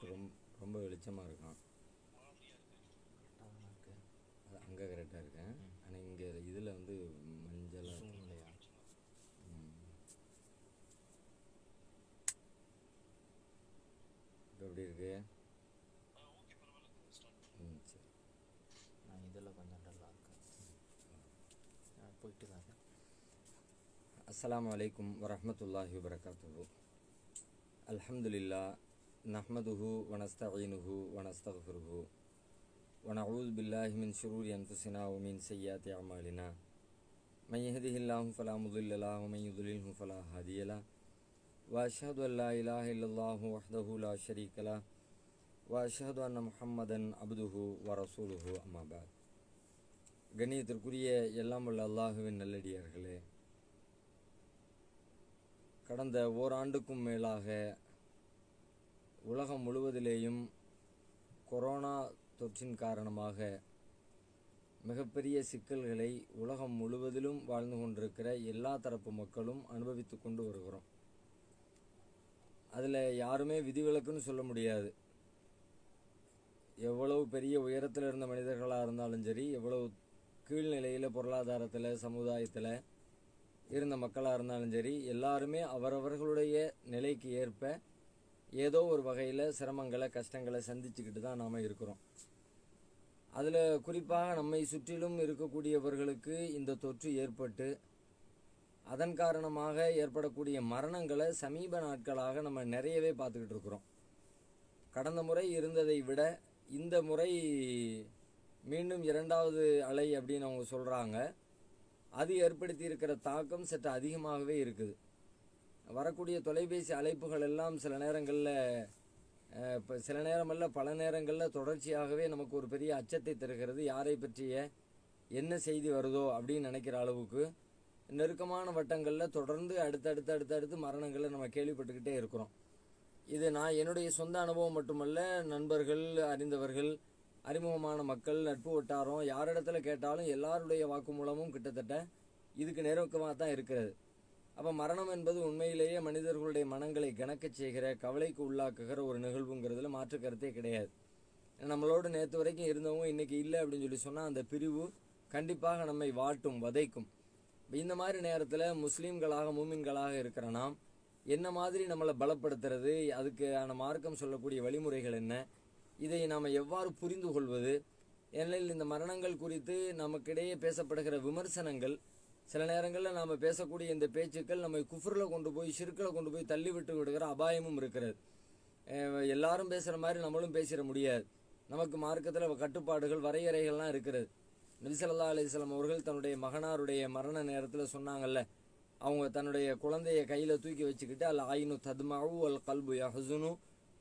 Light ரொம்ப ரொம்ப வெளிச்சமாக இருக்கும். அது அங்கே கரெக்டாக இருக்கேன் ஆனால் இங்கே இதில் வந்து மஞ்சளாக சூழ்நிலையா? இப்போ எப்படி இருக்கு? ம் சரி. நான் இதில் கொஞ்சம் டல்லாக இருக்கேன். போயிட்டு தான் இருக்கேன் அஸ்ஸலாமு அலைக்கும் வரஹ்மத்துல்லாஹி வபரகாத்துஹு. அல்ஹம்துலில்லா نحمده ونستعينه ونستغفره ونعوذ بالله من شرور أنفسنا ومن سيئات أعمالنا من يهده الله فلا مضل له ومن يضلله فلا هادي له وأشهد أن لا إله إلا الله وحده لا شريك له وأشهد أن محمدا عبده ورسوله أما بعد கண்ணியத்திற்குரிய எல்லாம் உள்ள அல்லாஹுவின் நல்லடியார்களே கடந்த ஓராண்டுக்கும் மேலாக உலகம் முழுவதிலேயும் கொரோனா தொற்றின் காரணமாக மிகப்பெரிய சிக்கல்களை உலகம் முழுவதிலும் வாழ்ந்து கொண்டிருக்கிற எல்லா தரப்பு மக்களும் அனுபவித்து கொண்டு வருகிறோம். அதில் யாருமே விதிவிலக்குன்னு சொல்ல முடியாது. எவ்வளவு பெரிய உயரத்தில் இருந்த மனிதர்களாக இருந்தாலும் சரி எவ்வளவு கீழ்நிலையில் பொருளாதாரத்தில் சமுதாயத்தில் இருந்த மக்களாக இருந்தாலும் சரி எல்லாருமே அவரவர்களுடைய நிலைக்கு ஏற்ப ஏதோ ஒரு வகையில் சிரமங்களை கஷ்டங்களை சந்திச்சுக்கிட்டு தான் நாம் இருக்கிறோம். அதில் குறிப்பாக நம்மை சுற்றிலும் இருக்கக்கூடியவர்களுக்கு இந்த தொற்று ஏற்பட்டு அதன் காரணமாக ஏற்படக்கூடிய மரணங்களை சமீப நாட்களாக நம்ம நிறையவே பார்த்துக்கிட்டு இருக்கிறோம். கடந்த முறை இருந்ததை விட இந்த முறை மீண்டும் இரண்டாவது அலை அப்படின்னு அவங்க சொல்கிறாங்க அது ஏற்படுத்தி இருக்கிற தாக்கம் சற்று அதிகமாகவே இருக்குது. வரக்கூடிய தொலைபேசி அழைப்புகள் எல்லாம் சில நேரங்களில் இப்போ சில நேரமல்ல பல நேரங்களில் தொடர்ச்சியாகவே நமக்கு ஒரு பெரிய அச்சத்தை தருகிறது. யாரை பற்றிய என்ன செய்தி வருதோ அப்படின்னு நினைக்கிற அளவுக்கு நெருக்கமான வட்டங்களில் தொடர்ந்து அடுத்தடுத்து அடுத்தடுத்து மரணங்களை நம்ம கேள்விப்பட்டுக்கிட்டே இருக்கிறோம். இது நான் என்னுடைய சொந்த அனுபவம் மட்டுமல்ல நண்பர்கள் அறிந்தவர்கள் அறிமுகமான மக்கள் நட்பு வட்டாரம் யாரிடத்துல கேட்டாலும் எல்லாருடைய வாக்குமூலமும் கிட்டத்தட்ட இதுக்கு நெருக்கமாக தான் இருக்கிறது. அப்போ மரணம் என்பது உண்மையிலேயே மனிதர்களுடைய மனங்களை கணக்கச் செய்கிற கவலைக்கு உள்ளாக்குகிற ஒரு நிகழ்வுங்கிறதுல மாற்று கருத்தே கிடையாது. நம்மளோட நேற்று வரைக்கும் இருந்தவங்க இன்னைக்கு இல்லை அப்படின்னு சொல்லி சொன்னால் அந்த பிரிவு கண்டிப்பாக நம்மை வாட்டும் வதைக்கும். இந்த மாதிரி நேரத்தில் முஸ்லீம்களாக மூமின்களாக இருக்கிற நாம் என்ன மாதிரி நம்மளை பலப்படுத்துறது அதுக்கான மார்க்கம் சொல்லக்கூடிய வழிமுறைகள் என்ன இதை நாம் எவ்வாறு புரிந்து கொள்வது ஏனெனில் இந்த மரணங்கள் குறித்து நமக்கிடையே பேசப்படுகிற விமர்சனங்கள் சில நேரங்களில் நாம் பேசக்கூடிய இந்த பேச்சுக்கள் நம்மை குஃப்ரில் கொண்டு போய் சிறுக்கில் கொண்டு போய் தள்ளி விட்டு விடுகிற அபாயமும் இருக்கிறது. எல்லாரும் பேசுகிற மாதிரி நம்மளும் பேசிட முடியாது. நமக்கு மார்க்கத்தில் கட்டுப்பாடுகள் வரையறைகள்லாம் இருக்கிறது. நபிசல்லா அலிஸ்லாம் அவர்கள் தன்னுடைய மகனாருடைய மரண நேரத்தில் சொன்னாங்கல்ல அவங்க தன்னுடைய குழந்தைய கையில் தூக்கி வச்சுக்கிட்டு அல் ஆயினு தத்மாவு அல் கல்பு யஹசூனு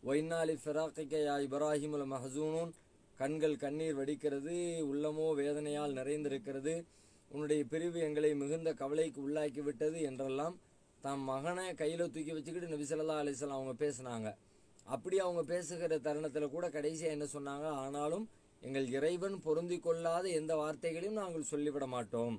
ஒய்னாலி ஃபிராக்கிக்க யா இப்ராஹிம் அல் மஹசூனூன் கண்கள் கண்ணீர் வடிக்கிறது உள்ளமோ வேதனையால் நிறைந்திருக்கிறது. உன்னுடைய பிரிவு எங்களை மிகுந்த கவலைக்கு உள்ளாக்கி விட்டது என்றெல்லாம் தம் மகனை கையில் தூக்கி வச்சுக்கிட்டு நபிசல்லா ஸல்லல்லாஹு அவங்க பேசுனாங்க. அப்படி அவங்க பேசுகிற தருணத்தில் கூட கடைசியாக என்ன சொன்னாங்க? ஆனாலும் எங்கள் இறைவன் பொருந்தி கொள்ளாத எந்த வார்த்தைகளையும் நாங்கள் சொல்லிவிட மாட்டோம்.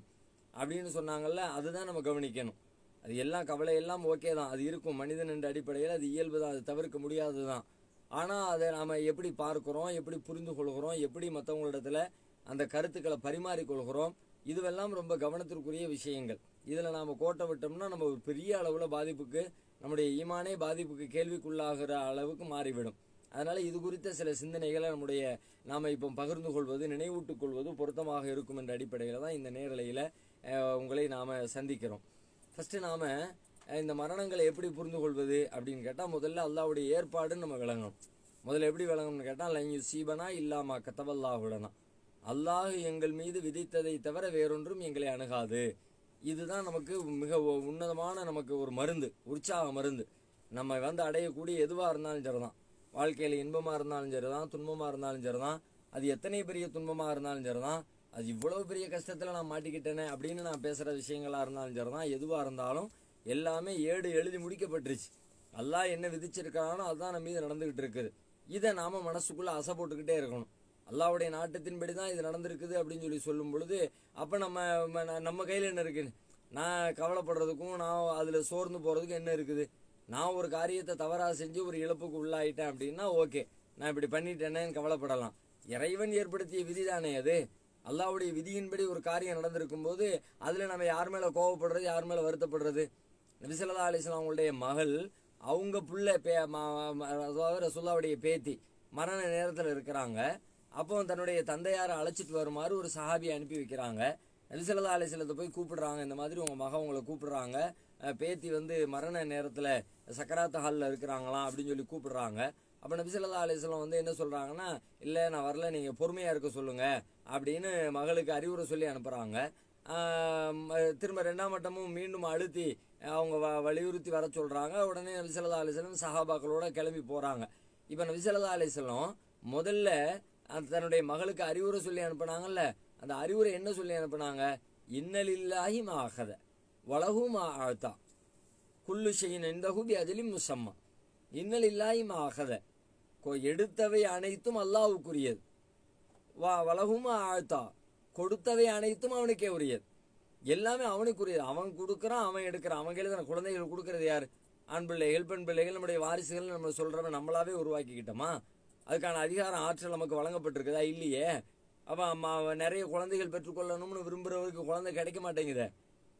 அப்படின்னு சொன்னாங்கல்ல அதுதான் நம்ம கவனிக்கணும். அது எல்லாம் கவலை எல்லாம் ஓகே தான். அது இருக்கும். மனிதன் என்ற அடிப்படையில் அது இயல்பு தான் அது தவிர்க்க முடியாது தான் ஆனால் அதை நாம் எப்படி பார்க்குறோம்? எப்படி புரிந்து கொள்கிறோம்? எப்படி மற்றவங்களிடத்துல அந்த கருத்துக்களை பரிமாறிக்கொள்கிறோம்? இதுவெல்லாம் ரொம்ப கவனத்திற்குரிய விஷயங்கள். இதில் நாம் கோட்டை விட்டோம்னா நம்ம ஒரு பெரிய அளவில் பாதிப்புக்கு நம்முடைய ஈமானே பாதிப்புக்கு கேள்விக்குள்ளாகிற அளவுக்கு மாறிவிடும். அதனால் இது குறித்த சில சிந்தனைகளை நம்முடைய நாம் இப்போ பகிர்ந்து கொள்வது நினைவூட்டுக் கொள்வது பொருத்தமாக இருக்கும் என்ற அடிப்படையில் தான் இந்த நேரலையில் உங்களை நாம் சந்திக்கிறோம். ஃபஸ்ட்டு நாம் இந்த மரணங்களை எப்படி புரிந்து கொள்வது அப்படின்னு கேட்டால் முதல்ல அல்லாவுடைய ஏற்பாடுன்னு நம்ம விளங்கணும். முதல்ல எப்படி விளங்கணும்னு கேட்டால் லைன் சீபனா இல்லாமா கத்தவல்லாஹுடனா அல்லாஹ் எங்கள் மீது விதித்ததை தவிர வேறொன்றும் எங்களை அணுகாது. இதுதான் நமக்கு மிக உ- உன்னதமான நமக்கு ஒரு மருந்து உற்சாக மருந்து. நம்ம வந்து அடையக்கூடிய எதுவாக இருந்தாலும் சரிதான். வாழ்க்கையில் இன்பமாக இருந்தாலும் சரிதான் துன்பமாக இருந்தாலும் சரிதான். அது எத்தனை பெரிய துன்பமாக இருந்தாலும் சரிதான். அது இவ்வளோ பெரிய கஷ்டத்தில் நான் மாட்டிக்கிட்டேனே அப்படின்னு நான் பேசுகிற விஷயங்களாக இருந்தாலும் சரிதான். எதுவாக இருந்தாலும் எல்லாமே ஏடு எழுதி முடிக்கப்பட்டுருச்சு. அல்லாஹ் என்ன விதிச்சிருக்கானோ அதுதான் நம்ம மீது நடந்துக்கிட்டு இருக்குது. இதை நாம் மனசுக்குள்ளே அசை போட்டுக்கிட்டே இருக்கணும். அல்லாவுடைய நாட்டத்தின்படி தான் இது நடந்திருக்குது அப்படின்னு சொல்லி சொல்லும் பொழுது அப்போ நம்ம நம்ம கையில் என்ன இருக்குது நான் கவலைப்படுறதுக்கும் நான் அதில் சோர்ந்து போகிறதுக்கும் என்ன இருக்குது? நான் ஒரு காரியத்தை தவறாக செஞ்சு ஒரு இழப்புக்கு உள்ளாயிட்டேன் அப்படின்னா ஓகே. நான் இப்படி பண்ணிட்டேனேன்னு கவலைப்படலாம். இறைவன் ஏற்படுத்திய விதி தானே அது? அல்லாவுடைய விதியின்படி ஒரு காரியம் நடந்திருக்கும் போது அதில் நம்ம யார் மேலே கோவப்படுறது யார் மேலே வருத்தப்படுறது? நபிசல்லா அலிஸ்லாம் அவங்களுடைய மகள் அவங்க புள்ள பே அதாவது ரசுல்லாவுடைய பேத்தி மரண நேரத்தில் இருக்கிறாங்க. அப்போ தன்னுடைய தந்தையாரை அழைச்சிட்டு வருமாறு ஒரு சஹாபியை அனுப்பி வைக்கிறாங்க. நபிசல்லா அலிஸ்லத்தை போய் கூப்பிடுறாங்க. இந்த மாதிரி உங்கள் மகன் உங்களை கூப்பிடுறாங்க. பேத்தி வந்து மரண நேரத்தில் சக்கராத்த ஹாலில் இருக்கிறாங்களாம் அப்படின்னு சொல்லி கூப்பிடுறாங்க. அப்போ நபிசல்லா அலிஸ்லாம் வந்து என்ன சொல்கிறாங்கன்னா இல்லை நான் வரல நீங்கள் பொறுமையாக இருக்க சொல்லுங்கள் அப்படின்னு மகளுக்கு அறிவுரை சொல்லி அனுப்புகிறாங்க திரும்ப ரெண்டாம் மட்டமும் மீண்டும் அழுத்தி அவங்க வ- வலியுறுத்தி வர சொல்கிறாங்க உடனே நபிசல்லா அலிஸ்லம் சஹாபாக்களோட கிளம்பி போகிறாங்க இப்போ நபிசல்லா அலிஸ்லம் முதல்ல தன்னுடைய மகளுக்கு அறிவுரை சொல்லி அனுப்புனாங்கல்ல அந்த அறிவுரை என்ன சொல்லி அனுப்புனாங்க? இன்னலில்லாஹி மாகத அகத மா ஆழ்த்தா குல்லு ஷெயின் இந்தஹு பி அதிலும் முசம்மா. இன்னலில்லாஹி மா அகத எடுத்தவை அனைத்தும் அல்லாவுக்குரியது வா வலகுமா ஆழ்த்தா கொடுத்தவை அனைத்தும் அவனுக்கே உரியது. எல்லாமே அவனுக்குரியது. அவன் கொடுக்குறான் அவன் எடுக்கிறான். அவன் கையில குழந்தைகள் கொடுக்கறது யார்? ஆண் பிள்ளைகள் பெண் பிள்ளைகள் நம்முடைய வாரிசுகள் நம்ம சொல்கிறவன் நம்மளாவே உருவாக்கிக்கிட்டோமா? அதுக்கான அதிகாரம் ஆற்றல் நமக்கு வழங்கப்பட்டிருக்குதா? இல்லையே. அப்போ அம்மா அவன் நிறைய குழந்தைகள் பெற்றுக்கொள்ளணும்னு விரும்புகிறவருக்கு குழந்தை கிடைக்க மாட்டேங்குதே.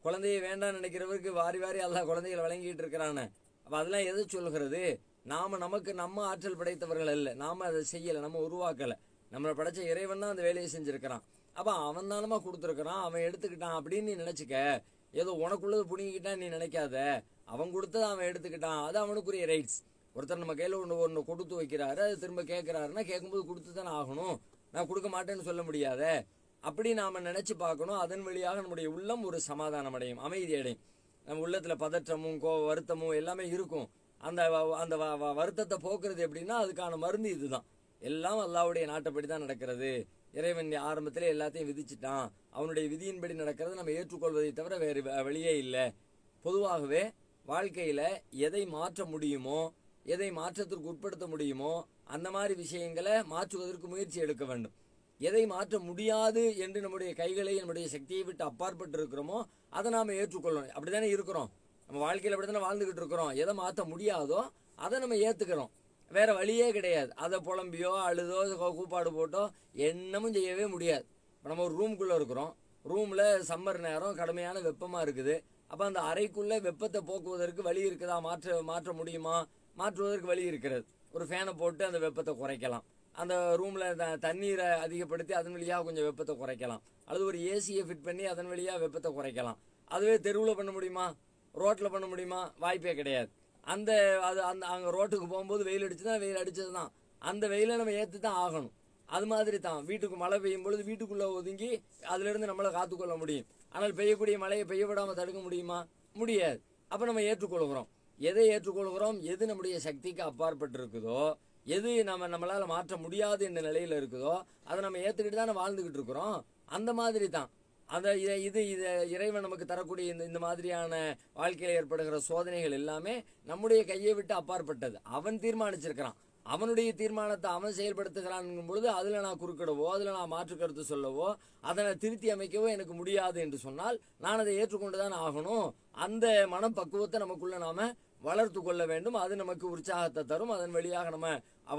குழந்தைய வேண்டாம் நினைக்கிறவருக்கு வாரி வாரி அல்லாஹ் குழந்தைகள் வழங்கிட்டு இருக்கிறானே. அப்போ அதெல்லாம் எதை சொல்கிறது நாம் நமக்கு நம்ம ஆற்றல் படைத்தவர்கள் இல்லை நாம அதை செய்யலை நம்ம உருவாக்கலை. நம்மளை படைச்ச இறைவன் தான் அந்த வேலையை செஞ்சுருக்கிறான். அப்போ அவன் தானமா கொடுத்துருக்கிறான் அவன் எடுத்துக்கிட்டான் அப்படின்னு நீ நினச்சிக்க. ஏதோ உனக்குள்ளது புடுங்கிக்கிட்டான் நீ நினைக்காத. அவன் கொடுத்தது அவன் எடுத்துக்கிட்டான். அது அவனுக்குரிய ரைட்ஸ் ஒருத்தர் நம்ம கையில் ஒன்று ஒன்று கொடுத்து வைக்கிறாரு அது திரும்ப கேட்குறாருன்னா கேட்கும்போது கொடுத்து தானே ஆகணும். நான் கொடுக்க மாட்டேன்னு சொல்ல முடியாதே. அப்படி நாம் நினச்சி பார்க்கணும். அதன் வழியாக நம்முடைய உள்ளம் ஒரு சமாதானம் அடையும் அமைதி அடையும். நம்ம உள்ளத்தில் பதற்றமும் கோ வருத்தமும் எல்லாமே இருக்கும். அந்த அந்த வ- வ- வருத்தத்தை போக்குறது எப்படின்னா அதுக்கான மருந்து இதுதான். எல்லாம் அல்லாவுடைய நாட்டைப்படி தான் நடக்கிறது. இறைவன் ஆரம்பத்தில் எல்லாத்தையும் விதிச்சிட்டான். அவனுடைய விதியின்படி நடக்கிறது நம்ம ஏற்றுக்கொள்வதை தவிர வேறு வழியே இல்லை. பொதுவாகவே வாழ்க்கையில் எதை மாற்ற முடியுமோ எதை மாற்றத்திற்கு உட்படுத்த முடியுமோ அந்த மாதிரி விஷயங்களை மாற்றுவதற்கு முயற்சி எடுக்க வேண்டும். எதை மாற்ற முடியாது என்று நம்முடைய கைகளை நம்முடைய சக்தியை விட்டு அப்பாற்பட்டு இருக்கிறோமோ அதை நாம் ஏற்றுக்கொள்ளணும். அப்படித்தானே இருக்கிறோம். நம்ம வாழ்க்கையில் அப்படித்தானே வாழ்ந்துக்கிட்டு இருக்கிறோம். எதை மாற்ற முடியாதோ அதை நம்ம ஏற்றுக்கிறோம் வேற வழியே கிடையாது. அதை புலம்பியோ அழுதோ கூப்பாடு போட்டோ என்னமும் செய்யவே முடியாது. இப்போ நம்ம ஒரு ரூம்குள்ளே இருக்கிறோம். ரூமில் சம்மர் நேரம் கடுமையான வெப்பமாக இருக்குது. அப்போ அந்த அறைக்குள்ளே வெப்பத்தை போக்குவதற்கு வழி இருக்குதா? மாற்ற மாற்ற முடியுமா? மாற்றுவதற்கு வழி இருக்கிறது. ஒரு ஃபேனை போட்டு அந்த வெப்பத்தை குறைக்கலாம். அந்த ரூமில் த- தண்ணீரை அதிகப்படுத்தி அதன் வழியாக கொஞ்சம் வெப்பத்தை குறைக்கலாம். அல்லது ஒரு ஏசியை ஃபிட் பண்ணி அதன் வழியாக வெப்பத்தை குறைக்கலாம். அதுவே தெருவில் பண்ண முடியுமா? ரோட்டில் பண்ண முடியுமா? வாய்ப்பே கிடையாது. அந்த அது அந்த அங்கே ரோட்டுக்கு போகும்போது வெயில் அடிச்சுதான் வெயில் அடித்தது தான் அந்த வெயிலை நம்ம ஏற்று தான் ஆகணும். அது மாதிரி தான் வீட்டுக்கு மழை பெய்யும் பொழுது வீட்டுக்குள்ளே ஒதுங்கி அதுலேருந்து நம்மளை காத்துக்கொள்ள முடியும். ஆனால் பெய்யக்கூடிய மழையை பெய்ய விடாமல் தடுக்க முடியுமா? முடியாது. அப்போ நம்ம ஏற்றுக்கொள்கிறோம். எதை ஏற்றுக்கொள்கிறோம் எது நம்முடைய சக்திக்கு அப்பாற்பட்டிருக்குதோ எது நம்ம நம்மளால் மாற்ற முடியாது என்ற நிலையில் இருக்குதோ அதை நம்ம ஏற்றுக்கிட்டு தானே வாழ்ந்துக்கிட்டு இருக்கிறோம். அந்த மாதிரி தான். அந்த இதை இது இதை இறைவன் நமக்கு தரக்கூடிய இந்த இந்த மாதிரியான வாழ்க்கையில் ஏற்படுகிற சோதனைகள் எல்லாமே நம்முடைய கையை விட்டு அப்பாற்பட்டது. அவன் தீர்மானிச்சிருக்கிறான். அவனுடைய தீர்மானத்தை அவன் செயல்படுத்துகிறான் பொழுது அதில் நான் குறுக்கிடவோ அதில் நான் மாற்று கருத்து சொல்லவோ அதை நான் திருத்தி அமைக்கவோ எனக்கு முடியாது என்று சொன்னால் நான் அதை ஏற்றுக்கொண்டுதான் ஆகணும். அந்த மனப்பக்குவத்தை நமக்குள்ளே நாம் வளர்த்து கொள்ள வேண்டும். அது நமக்கு உற்சாகத்தை தரும். அதன் வழியாக நம்ம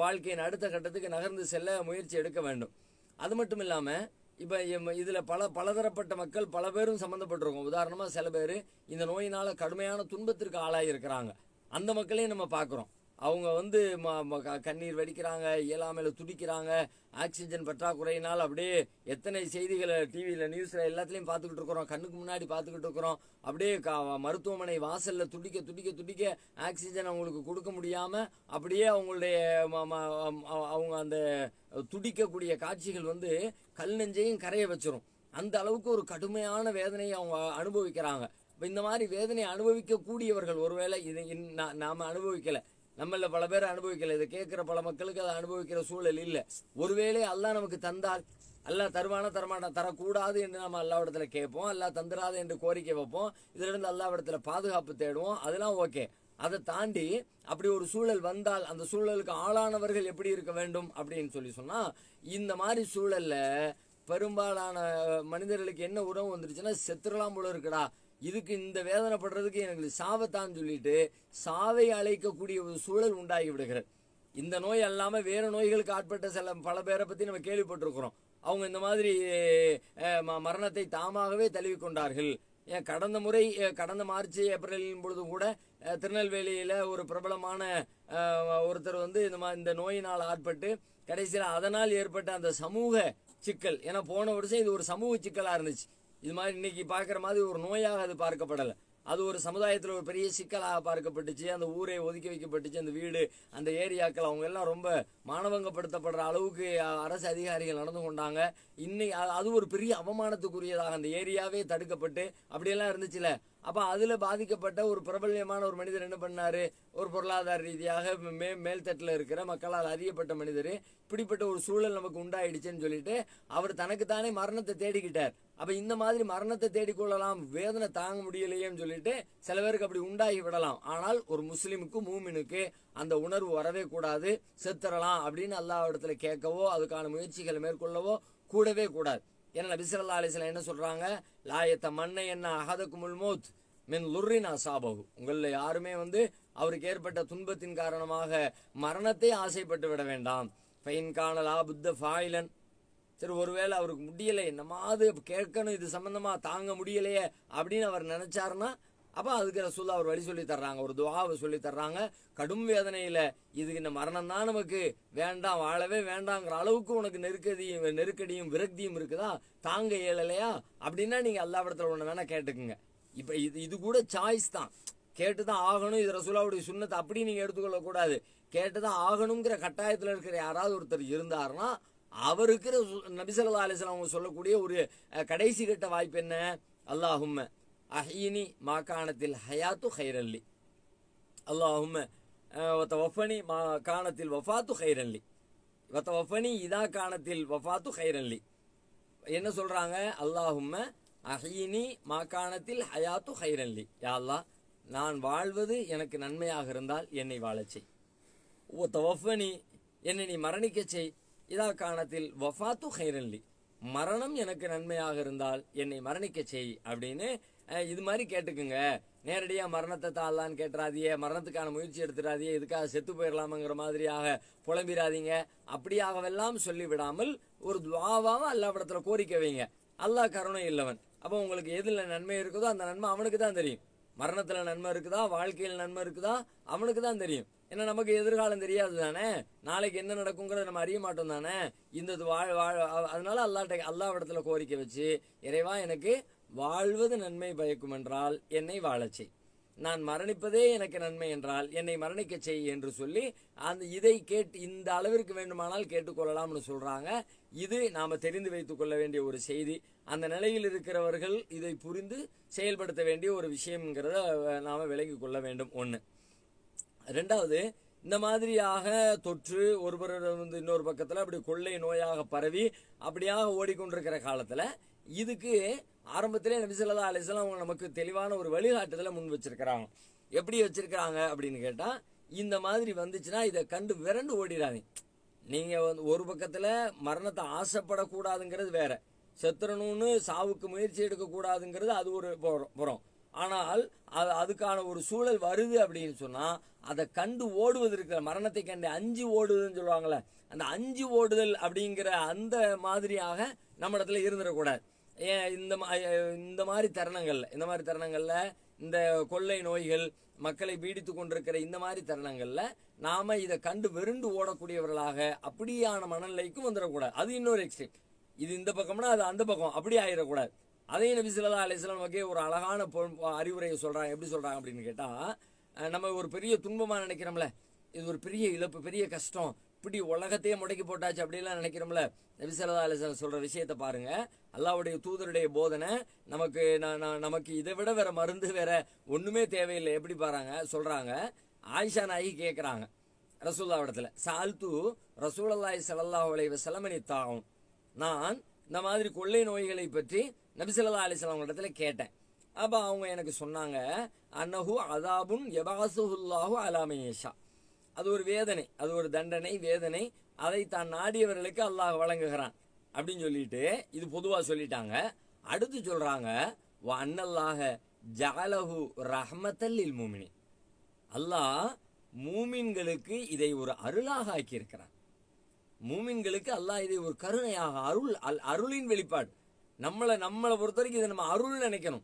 வாழ்க்கையின் அடுத்த கட்டத்துக்கு நகர்ந்து செல்ல முயற்சி எடுக்க வேண்டும். அது மட்டும் இல்லாமல் இப்போ இதில் பல பலதரப்பட்ட மக்கள் பல பேரும் சம்மந்தப்பட்டிருக்கோம் உதாரணமாக சில பேர் இந்த நோயினால் கடுமையான துன்பத்திற்கு ஆளாகி இருக்கிறாங்க அந்த மக்களையும் நம்ம பார்க்குறோம். அவங்க வந்து ம- க- கண்ணீர் வடிக்கிறாங்க இயலாமையில் துடிக்கிறாங்க ஆக்சிஜன் பற்றாக்குறையினால் அப்படியே எத்தனை செய்திகளை டிவியில் நியூஸில் எல்லாத்துலேயும் பார்த்துக்கிட்டு இருக்கிறோம். கண்ணுக்கு முன்னாடி பார்த்துக்கிட்டு இருக்கிறோம். அப்படியே க- மருத்துவமனை வாசலில் துடிக்க துடிக்க துடிக்க ஆக்சிஜன் அவங்களுக்கு கொடுக்க முடியாமல் அப்படியே அவங்களுடைய அவங்க அந்த துடிக்கக்கூடிய காட்சிகள் வந்து கல் நெஞ்சையும் கரைய வச்சிரும். அந்த அளவுக்கு ஒரு கடுமையான வேதனையை அவங்க அனுபவிக்கிறாங்க. இப்போ இந்த மாதிரி வேதனை அனுபவிக்கக்கூடியவர்கள் ஒருவேளை இது இன்- நா- நாம நம்மள பல பேர் அனுபவிக்கல. இதை கேட்கிற பல மக்களுக்கு அதை அனுபவிக்கிற சூழல் இல்லை. ஒருவேளை அல்லாஹ் நமக்கு தந்தால் அல்லா தருவானா தரமாட்டா தரக்கூடாது என்று நம்ம அல்லாவிடத்துல கேட்போம் அல்லா தந்துடாது என்று கோரிக்கை வைப்போம். இதிலிருந்து அல்லாவிடத்துல பாதுகாப்பு தேடுவோம். அதெல்லாம் ஓகே. அதை தாண்டி அப்படி ஒரு சூழல் வந்தால் அந்த சூழலுக்கு ஆளானவர்கள் எப்படி இருக்க வேண்டும் அப்படின்னு சொல்லி சொன்னால் இந்த மாதிரி சூழலில் பெரும்பாலான மனிதர்களுக்கு என்ன உறவு வந்துருச்சுன்னா செத்துறலாம் போல இருக்குடா. இதுக்கு இந்த வேதனைப்படுறதுக்கு எனக்கு சாவத்தான்னு சொல்லிட்டு சாவை அழைக்கக்கூடிய ஒரு சூழல் உண்டாகி விடுகிறது. இந்த நோய் அல்லாமல் வேறு நோய்களுக்கு ஆட்பட்ட சில பல பேரை பற்றி நம்ம கேள்விப்பட்டிருக்கிறோம். அவங்க இந்த மாதிரி ம- மரணத்தை தாமாகவே தழுவி கொண்டார்கள் ஏன் கடந்த முறை கடந்த மார்ச் ஏப்ரலின் பொழுது கூட திருநெல்வேலியில் ஒரு பிரபலமான ஒருத்தர் வந்து இந்த மா- இந்த நோயினால் ஆட்பட்டு கடைசியில் அதனால் ஏற்பட்ட அந்த சமூக சிக்கல். ஏன்னா போன வருஷம் இது ஒரு சமூக சிக்கலாக இருந்துச்சு. இது மாதிரி இன்னைக்கு பார்க்குற மாதிரி ஒரு நோயாக அது பார்க்கப்படலை. அது ஒரு சமுதாயத்தில் ஒரு பெரிய சிக்கலாக பார்க்கப்பட்டுச்சு. அந்த ஊரே ஒதுக்கி வைக்கப்பட்டுச்சு. அந்த வீடு அந்த ஏரியாக்கள் அவங்க எல்லாம் ரொம்ப மானவங்கப்படுத்தப்படுற அளவுக்கு அரசு அதிகாரிகள் நடந்து கொண்டாங்க. இன்னைக்கு அது ஒரு பெரிய அவமானத்துக்குரியதாக அந்த ஏரியாவே தடுக்கப்பட்டு அப்படியெல்லாம் இருந்துச்சுல. அப்போ அதில் பாதிக்கப்பட்ட ஒரு பிரபல்யமான ஒரு மனிதர் என்ன பண்ணார்? ஒரு பொருளாதார ரீதியாக மே மேல்தட்டில் இருக்கிற மக்களால் அறியப்பட்ட மனிதர் இப்படிப்பட்ட ஒரு சூழல் நமக்கு உண்டாயிடுச்சுன்னு சொல்லிட்டு அவர் தனக்குத்தானே மரணத்தை தேடிக்கிட்டார். அப்போ இந்த மாதிரி மரணத்தை தேடிக்கொள்ளலாம் வேதனை தாங்க முடியலையேன்னு சொல்லிட்டு சில பேருக்கு அப்படி உண்டாகி விடலாம். ஆனால் ஒரு முஸ்லீமுக்கு மூமினுக்கு அந்த உணர்வு வரவே கூடாது. செத்துறலாம் அப்படின்னு அல்லாஹ் இடத்துல கேட்கவோ அதுக்கான முயற்சிகளை மேற்கொள்ளவோ கூடவே கூடாது. ஏன்னா நபிசல்லா அலிஸ்லாம் என்ன சொல்கிறாங்க லாயத்த மண்ணை என்ன அகதக்கு முல்மோத் மின் லுர்ரின் அசாபகு உங்களில் யாருமே வந்து அவருக்கு ஏற்பட்ட துன்பத்தின் காரணமாக மரணத்தை ஆசைப்பட்டு விட வேண்டாம். ஃபைன் காணலா புத்த ஃபாயிலன். சரி ஒருவேளை அவருக்கு முடியலை. என்னமாவது கேட்கணும் இது சம்மந்தமாக தாங்க முடியலையே அப்படின்னு அவர் நினச்சாருன்னா அப்போ அதுக்கு ரசூல்லா அவர் வழி சொல்லி தர்றாங்க ஒரு துவாவை சொல்லி தர்றாங்க. கடும் வேதனையில் இதுக்கு இந்த மரணம் தான் நமக்கு வேண்டாம் வாழவே வேண்டாங்கிற அளவுக்கு உனக்கு நெருக்கடியும் நெருக்கடியும் விரக்தியும் இருக்குதா? தாங்க இயலலையா? அப்படின்னா நீங்கள் எல்லா இடத்துல ஒன்று வேணால் கேட்டுக்குங்க. இப்போ இது இது கூட சாய்ஸ் தான். கேட்டு தான் ஆகணும் இது ரசூலாவுடைய சுண்ணத்தை அப்படி நீங்கள் எடுத்துக்கொள்ளக்கூடாது கேட்டு தான் ஆகணுங்கிற கட்டாயத்தில் இருக்கிற யாராவது ஒருத்தர் இருந்தாருன்னா அவருக்கு நபிசல்லா அலிஸ்லாம் அவங்க சொல்லக்கூடிய ஒரு கடைசி கட்ட வாய்ப்பு என்ன? அல்லாஹும்ம அஹீனி மாகாணத்தில் ஹயாத்து ஹைரல்லி ஒத்த வஃபனி மா காணத்தில் வஃபாத்து ஹைரல்லி வஃபனி இதா காணத்தில் வஃபாத்து ஹைரல்லி என்ன சொல்கிறாங்க அல்லாஹும்ம அஹீனி மாகாணத்தில் ஹயாத்து ஹைரல்லி யா அல்லாஹ் நான் வாழ்வது எனக்கு நன்மையாக இருந்தால் என்னை வாழச் செய் ஓ என்னை நீ மரணிக்க செய் இதா காணத்தில் வஃபாத்து ஹைரன்லி மரணம் எனக்கு நன்மையாக இருந்தால் என்னை மரணிக்கச் செய் அப்படின்னு இது மாதிரி கேட்டுக்குங்க. நேரடியாக மரணத்தை தாழலான்னு கேட்டுறாதியே மரணத்துக்கான முயற்சி எடுத்துடாதியே இதுக்காக செத்து போயிடலாமங்கிற மாதிரியாக புலம்பிடாதீங்க. அப்படியாகவெல்லாம் சொல்லி விடாமல் ஒரு துவாவாக அல்லாவிடத்துல கோரிக்கை வைங்க. அல்லாஹ் கருணை இல்லவன். அப்போ உங்களுக்கு எதில் நன்மை இருக்குதோ அந்த நன்மை அவனுக்கு தான் தெரியும். மரணத்தில் நன்மை இருக்குதா? வாழ்க்கையில் நன்மை இருக்குதா? அவனுக்கு தான் தெரியும். ஏன்னா நமக்கு எதிர்காலம் தெரியாது தானே? நாளைக்கு என்ன நடக்குங்கிறத நம்ம அறிய மாட்டோம் தானே? இந்த இது வாழ் வாழ் அதனால அல்லாட்ட அல்லாவிடத்துல கோரிக்கை வச்சு இறைவா எனக்கு வாழ்வது நன்மை பயக்கும் என்றால் என்னை வாழச் செய். நான் மரணிப்பதே எனக்கு நன்மை என்றால் என்னை மரணிக்கச் செய் என்று சொல்லி அந்த இதை கேட்டு இந்த அளவிற்கு வேண்டுமானால் கேட்டுக்கொள்ளலாம்னு சொல்றாங்க. இது நாம தெரிந்து வைத்துக் கொள்ள வேண்டிய ஒரு செய்தி. அந்த நிலையில் இருக்கிறவர்கள் இதை புரிந்து செயல்படுத்த வேண்டிய ஒரு விஷயம்ங்கிறத நாம விளங்கி கொள்ள வேண்டும். ஒன்று ரெண்டாவது இந்த மாதிரியாக தொற்று ஒருவர் வந்து இன்னொரு பக்கத்தில் அப்படி கொள்ளை நோயாக பரவி அப்படியாக ஓடிக்கொண்டிருக்கிற காலத்தில் இதுக்கு ஆரம்பத்திலே நபிசல்லா அலிஸ்லாம் அவங்க நமக்கு தெளிவான ஒரு வழிகாட்டுதலை முன் வச்சிருக்கிறாங்க. எப்படி வச்சிருக்கிறாங்க அப்படின்னு கேட்டால் இந்த மாதிரி வந்துச்சுன்னா இதை கண்டு விரண்டு ஓடிடாதீங்க நீங்கள் வந்து ஒரு பக்கத்தில் மரணத்தை ஆசைப்படக்கூடாதுங்கிறது வேற. செத்துறணும்னு சாவுக்கு முயற்சி எடுக்கக்கூடாதுங்கிறது அது ஒரு புறம். ஆனால் அது அதுக்கான ஒரு சூழல் வருது அப்படின்னு சொன்னால் அதை கண்டு ஓடுவது இருக்கிற மரணத்தை கண்டு அஞ்சு ஓடுதுன்னு சொல்லுவாங்களே அந்த அஞ்சு ஓடுதல் அப்படிங்கிற அந்த மாதிரியாக நம்ம இடத்துல இருந்துடக்கூடாது. ஏன் இந்த மா- இந்த மாதிரி தருணங்களில் இந்த மாதிரி தருணங்களில் இந்த கொள்ளை நோய்கள் மக்களை பீடித்து கொண்டிருக்கிற இந்த மாதிரி தருணங்களில் நாம் இதை கண்டு வெருண்டு ஓடக்கூடியவர்களாக அப்படியான மனநிலைக்கும் வந்துடக்கூடாது. அது இன்னொரு எக்ஸ்ட்ரீம் இது இந்த பக்கம்னா அது அந்த பக்கம். அப்படி ஆயிடக்கூடாது. அதையும் நபி ஸல்லல்லாஹு அலைஹி ஒரு அழகான பொ- அறிவுரையை சொல்கிறாங்க எப்படி சொல்கிறாங்க அப்படின்னு கேட்டால் நம்ம ஒரு பெரிய துன்பமாக நினைக்கிறோம்ல. இது ஒரு பெரிய இழப்பு பெரிய கஷ்டம். இப்படி உலகத்தையே முடக்கி போட்டாச்சு அப்படிலாம் நினைக்கிறோம்ல. நபிசல்லா ஸல்லல்லாஹு சொல்கிற சொல்ற விஷயத்தை பாருங்க. அல்லாவுடைய தூதருடைய போதனை நமக்கு நமக்கு இதை விட வேற மருந்து வேற ஒண்ணுமே தேவையில்லை. எப்படி பாருங்க சொல்றாங்க. ஆயிஷா நாயகி கேட்குறாங்க ரசூல்லா இடத்துல சால்து ரசூலல்லாய் சலல்லா அலைஹி செலமணி தாகும் நான் இந்த மாதிரி கொள்ளை நோய்களை பற்றி நபிசல்லா அலிஸ்லாம் இடத்துல கேட்டேன். அப்ப அவங்க எனக்கு சொன்னாங்க அன்னஹு அதாபுன் எபாசுல்லாஹு அலாமேஷா அது ஒரு வேதனை அது ஒரு தண்டனை வேதனை. அதை தான் நாடியவர்களுக்கு அல்லாஹ் வழங்குகிறான். அப்படின்னு சொல்லிட்டு இது பொதுவாக சொல்லிட்டாங்க. அடுத்து சொல்றாங்க "வ ஜாலஹு ரஹமத்தல்லில் மூமினி. அல்லாஹ் மூமின்களுக்கு இதை ஒரு அருளாக ஆக்கியிருக்கிறான். மூமின்களுக்கு அல்லாஹ் இதை ஒரு கருணையாக அருள் அல் அருளின் வெளிப்பாடு. நம்மளை நம்மளை பொறுத்த வரைக்கும் இதை நம்ம அருள் நினைக்கணும்.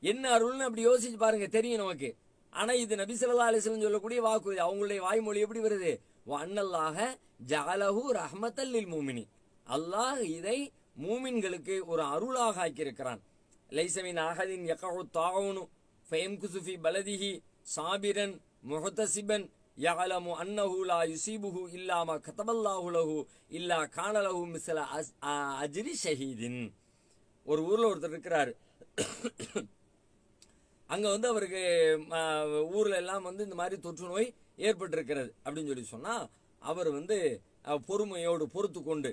என்ன அருள்னு அப்படி யோசிச்சு பாருங்க தெரியும் நமக்கு. ஆனா இது நபிசல்லா ஸல்லல்லாஹு சொல்லக்கூடிய வாக்குறுதி அவங்களுடைய வாய்மொழி எப்படி வருது? அன்னல்லாக ஜஅலஹு ரஹ்மத்தல் அல்லில் மூமினி. அல்லாஹ் இதை மூமின்களுக்கு ஒரு அருளாக ஆக்கியிருக்கிறான். லைசமின் அகதின் யகஉ தாவுனு ஃபயம்குசு குசுஃபி பலதிஹி சாபிரன் முஹத்தசிபன் யகலமு அன்னஹு லா யுசீபுஹு இல்லாம கதபல்லாஹுலஹு இல்லா காணலஹு மிசல அஸ்- அ- அஜ்ரி ஷஹீதின். ஒரு ஊர்ல ஒருத்தர் இருக்கிறார். அங்கே வந்து அவருக்கு ஊரில் எல்லாம் வந்து இந்த மாதிரி தொற்று நோய் ஏற்பட்டிருக்கிறது அப்படின்னு சொல்லி சொன்னால் அவர் வந்து பொறுமையோடு பொறுத்து கொண்டு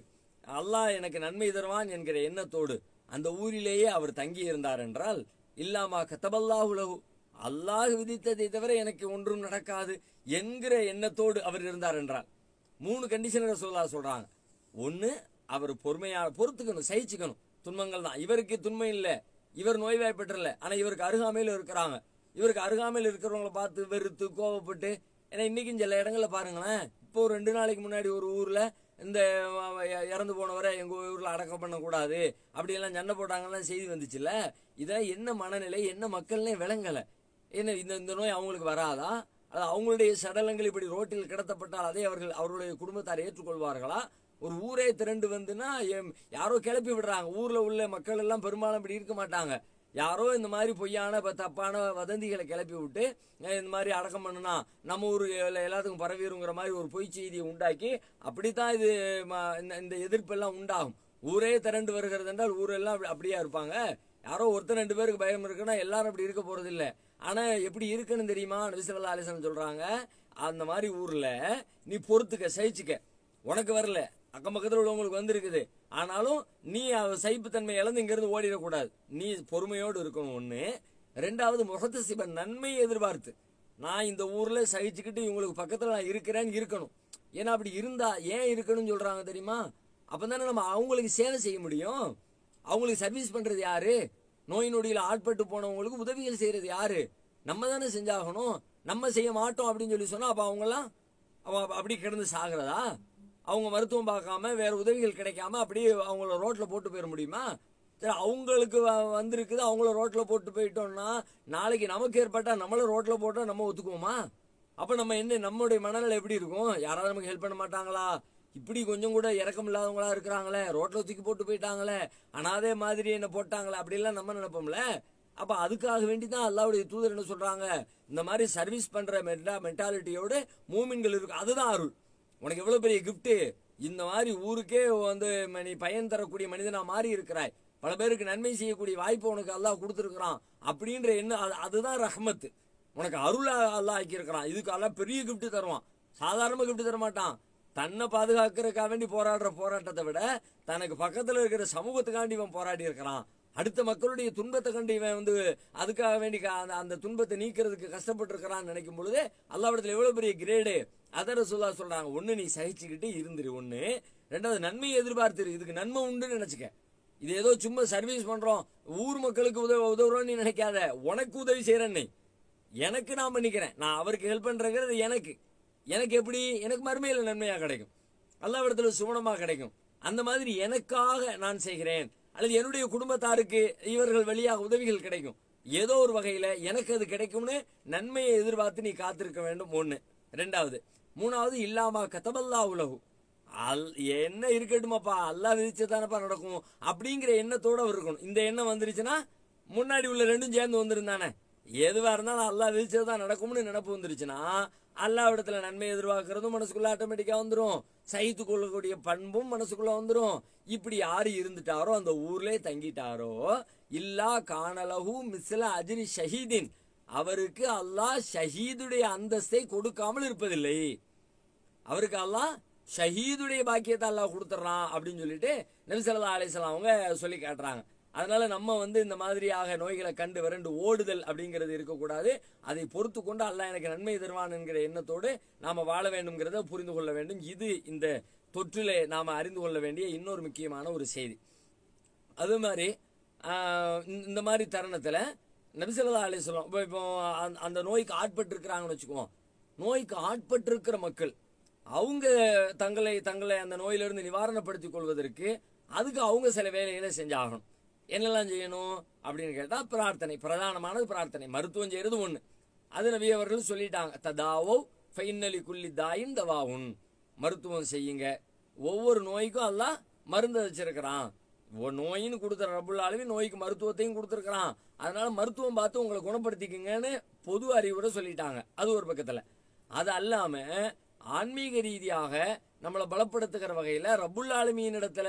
அல்லாஹ் எனக்கு நன்மை தருவான் என்கிற எண்ணத்தோடு அந்த ஊரிலேயே அவர் தங்கி இருந்தார் என்றால் இல்லாமா கத்தபல்லாஹு உலகு அல்லாஹ் விதித்ததை தவிர எனக்கு ஒன்றும் நடக்காது என்கிற எண்ணத்தோடு அவர் இருந்தார் என்றால். மூணு கண்டிஷனரை சொல்லா சொல்றாங்க. ஒன்று அவர் பொறுமையாக பொறுத்துக்கணும் சகிச்சுக்கணும். துன்பங்கள் தான். இவருக்கு துன்பம் இல்லை. இவர் நோய்வாய்ப்பட்டுல ஆனா இவருக்கு அருகாமையில் இருக்கிறாங்க. இவருக்கு அருகாமையில் இருக்கிறவங்கள பார்த்து வெறுத்து கோவப்பட்டு ஏன்னா இன்னைக்கும் சில இடங்களில் பாருங்களேன் இப்போ ஒரு ரெண்டு நாளைக்கு முன்னாடி ஒரு ஊர்ல இந்த இறந்து போனவரை எங்க ஊர்ல அடக்கம் பண்ணக்கூடாது அப்படியெல்லாம் சண்டை போட்டாங்கலாம் செய்தி வந்துச்சுல்ல? இதெல்லாம் என்ன மனநிலை என்ன மக்கள்னே விளங்கல. என்ன இந்த இந்த நோய் அவங்களுக்கு வராதா? அது அவங்களுடைய சடலங்கள் இப்படி ரோட்டில் கிடத்தப்பட்டால் அதை அவர்கள் அவருடைய குடும்பத்தார் ஏற்றுக்கொள்வார்களா? ஒரு ஊரே திரண்டு வந்துன்னா யாரோ கிளப்பி விடுறாங்க. ஊரில் உள்ள மக்கள் எல்லாம் பெரும்பாலும் இப்படி இருக்க மாட்டாங்க. யாரோ இந்த மாதிரி பொய்யான இப்போ தப்பான வதந்திகளை கிளப்பி விட்டு இந்த மாதிரி அடக்கம் பண்ணுனா நம்ம ஊர் எல்லாத்துக்கும் பரவிடுங்கிற மாதிரி ஒரு பொய் செய்தியை உண்டாக்கி அப்படித்தான் இது இந்த- இந்த எதிர்ப்பெல்லாம் உண்டாகும். ஊரே திரண்டு வருகிறது என்றால் ஊரெல்லாம் அப்படி- அப்படியா இருப்பாங்க. யாரோ ஒருத்தர் ரெண்டு பேருக்கு பயம் இருக்குன்னா எல்லாரும் அப்படி இருக்க போறது இல்லை ஆனா எப்படி இருக்குன்னு தெரியுமா? நபிசல்லா அலிசன் சொல்றாங்க அந்த மாதிரி ஊர்ல நீ பொறுத்துக்க சகிச்சுக்க. உனக்கு வரல. அக்கம் பக்கத்தில் உள்ளவங்களுக்கு வந்திருக்குது. ஆனாலும் நீ அவ இழந்து இங்கேருந்து ஓடிடக்கூடாது. நீ பொறுமையோடு இருக்கணும் ஒன்று ரெண்டாவது முகத்து சிவன் நன்மையை எதிர்பார்த்து. நான் இந்த ஊரில் சகிச்சுக்கிட்டு இவங்களுக்கு பக்கத்தில் நான் இருக்கிறேன்னு இருக்கணும். ஏன்னா அப்படி இருந்தா ஏன் இருக்கணும்னு சொல்கிறாங்க தெரியுமா? அப்பதானே நம்ம அவங்களுக்கு சேவை செய்ய முடியும். அவங்களுக்கு சர்வீஸ் பண்ணுறது யாரு? நோய் நொடியில் ஆட்பட்டு போனவங்களுக்கு உதவிகள் செய்கிறது யாரு? நம்ம தானே செஞ்சாகணும். நம்ம செய்ய மாட்டோம் அப்படின்னு சொல்லி சொன்னால் அப்போ அவங்களாம் அப்படி கிடந்து சாகிறதா? அவங்க மருத்துவம் பார்க்காம வேறு உதவிகள் கிடைக்காம அப்படியே அவங்கள ரோட்டில் போட்டு போயிட முடியுமா? சரி அவங்களுக்கு வ- வந்திருக்குது அவங்கள ரோட்டில் போட்டு போயிட்டோம்னா நாளைக்கு நமக்கு ஏற்பட்டால் நம்மளும் ரோட்டில் போட்டால் நம்ம ஒத்துக்குவோமா? அப்போ நம்ம என்ன நம்மளுடைய மனநிலை எப்படி இருக்கும்? யாராவது நமக்கு ஹெல்ப் பண்ண மாட்டாங்களா? இப்படி கொஞ்சம் கூட இறக்கம் இல்லாதவங்களா இருக்கிறாங்களே ரோட்டில் தூக்கி போட்டு போயிட்டாங்களே அனாதே மாதிரி என்ன போட்டாங்களே அப்படிலாம் நம்ம நினைப்போம்ல? அப்போ அதுக்காக வேண்டி தான் அல்லாவுடைய தூதர் என்ன சொல்றாங்க? இந்த மாதிரி சர்வீஸ் பண்ற மென்டா மென்டாலிட்டியோட மூமின்கள் இருக்கு அதுதான் அருள். உனக்கு எவ்வளவு பெரிய கிஃப்ட்டு இந்த மாதிரி ஊருக்கே வந்து நீ பயன் தரக்கூடிய மனிதனாக மாறி இருக்கிறாய். பல பேருக்கு நன்மை செய்யக்கூடிய வாய்ப்பு உனக்கு அல்லாஹ் கொடுத்துருக்குறான் அப்படின்ற எண்ணம் அது- அதுதான் ரஹமத்து உனக்கு அருள் அல்லாஹ் ஆக்கியிருக்கிறான் இதுக்கு அல்லாஹ் பெரிய கிஃப்ட் தருவான். சாதாரணமாக கிஃப்ட் தர மாட்டான் தன்னை பாதுகாக்கிறதுக்காக வேண்டி போராடுற போராட்டத்தை விட தனக்கு பக்கத்தில் இருக்கிற சமூகத்துக்காண்டி இவன் போராடி இருக்கிறான். அடுத்த மக்களுடைய துன்பத்தை கண்டு இவன் வந்து அதுக்காக வேண்டி அந்த அந்த துன்பத்தை நீக்கிறதுக்கு கஷ்டப்பட்டு இருக்கிறான்னு நினைக்கும் பொழுது அல்லாவிடத்தில் எவ்வளவு பெரிய கிரேடு அதர சொல்லா சொல்றாங்க. ஒன்று நீ சகிச்சுக்கிட்டு இருந்துரு. ஒன்று ரெண்டாவது நன்மையை எதிர்பார்த்துரு. இதுக்கு நன்மை உண்டுன்னு நினைச்சுக்க. இது ஏதோ சும்மா சர்வீஸ் பண்றோம். ஊர் மக்களுக்கு உதவ உதவுறோன்னு நீ நினைக்காத. உனக்கு உதவி செய்கிறேன்னு எனக்கு நான் பண்ணிக்கிறேன். நான் அவருக்கு ஹெல்ப் பண்றேங்கிறது எனக்கு. எனக்கு எப்படி? எனக்கு மறுமையில் நன்மையாக கிடைக்கும். அல்லாவிடத்தில் சுவனமாக கிடைக்கும். அந்த மாதிரி எனக்காக நான் செய்கிறேன். அல்லது என்னுடைய குடும்பத்தாருக்கு இவர்கள் வழியாக உதவிகள் கிடைக்கும். ஏதோ ஒரு வகையில் எனக்கு அது கிடைக்கும்னு நன்மையை எதிர்பார்த்து நீ காத்திருக்க வேண்டும். ஒன்று ரெண்டாவது மூணாவது இல்லாமா கதபல்லா உலகு. அல் என்ன இருக்கட்டுமாப்பா? அல்லாஹ் விதிச்சதானப்பா நடக்கும். அப்படிங்கிற எண்ணத்தோட அவர் இருக்கணும். இந்த எண்ணம் வந்துருச்சுன்னா முன்னாடி உள்ள ரெண்டும் சேர்ந்து வந்துருந்தானே? எதுவாக இருந்தாலும் அல்லாஹ் விதிச்சதுதான் நடக்கும்னு நினப்பு வந்துருச்சுன்னா அல்லாஹ் நன்மை எதிர்பார்க்கறதும் மனசுக்குள்ள ஆட்டோமேட்டிக்காக வந்துடும் சகித்து கொள்ளக்கூடிய பண்பும் மனசுக்குள்ள வந்துடும் இப்படி யார் இருந்துட்டாரோ அந்த ஊர்லேயே தங்கிட்டாரோ இல்லா காணலகு மிஸ்ல அஜினி ஷஹீதின். அவருக்கு அல்லாஹ் ஷஹீதுடைய அந்தஸ்தை கொடுக்காமல் இருப்பதில்லை. அவருக்கு அல்லாஹ் ஷஹீதுடைய பாக்கியத்தை அல்லாஹ் கொடுத்துட்றான் அப்படின்னு சொல்லிட்டு நபிசல்லா அலிஸ்லாம் அவங்க சொல்லி காட்டுறாங்க. அதனால நம்ம வந்து இந்த மாதிரியாக நோய்களை கண்டு விரண்டு ஓடுதல் அப்படிங்கிறது இருக்கக்கூடாது. அதை பொறுத்து கொண்டு அல்ல எனக்கு நன்மை தருவான் என்கிற எண்ணத்தோடு நாம வாழ வேண்டும்ங்கிறத புரிந்து கொள்ள வேண்டும். இது இந்த தொற்றிலே நாம் அறிந்து கொள்ள வேண்டிய இன்னொரு முக்கியமான ஒரு செய்தி. அது மாதிரி இந்த- இந்த மாதிரி தருணத்துல நபிசல்லா அலிஸ்லாம் இப்போ இப்போ அந்த- அந்த நோய்க்கு ஆட்பட்டிருக்கிறாங்கன்னு வச்சுக்குவோம். நோய்க்கு ஆட்பட்டிருக்கிற மக்கள் அவங்க தங்களை தங்களை அந்த நோயிலிருந்து நிவாரணப்படுத்திக் கொள்வதற்கு அதுக்கு அவங்க சில வேலைகளை செஞ்சாகணும். என்னெல்லாம் செய்யணும் அப்படின்னு கேட்டால் பிரார்த்தனை பிரதானமானது பிரார்த்தனை. மருத்துவம் செய்யறது ஒன்று அது நபி அவர்கள் சொல்லிட்டாங்க ததாவோ ஃபைனலி குள்ளி தாயின் தவாவுன். மருத்துவம் செய்யுங்க. ஒவ்வொரு நோய்க்கும் அல்லாஹ் மருந்து வச்சிருக்கிறான். நோயின்னு கொடுத்துற ரபுல் ஆலமீன் நோய்க்கு மருத்துவத்தையும் கொடுத்துருக்கிறான். அதனால மருத்துவம் பார்த்து உங்களை குணப்படுத்திக்கங்கன்னு பொது அறிவுரை சொல்லிட்டாங்க. அது ஒரு பக்கத்துல. அது அல்லாம ஆன்மீக ரீதியாக நம்மளை பலப்படுத்துகிற வகையில ரபுல் ஆலமீனிடத்துல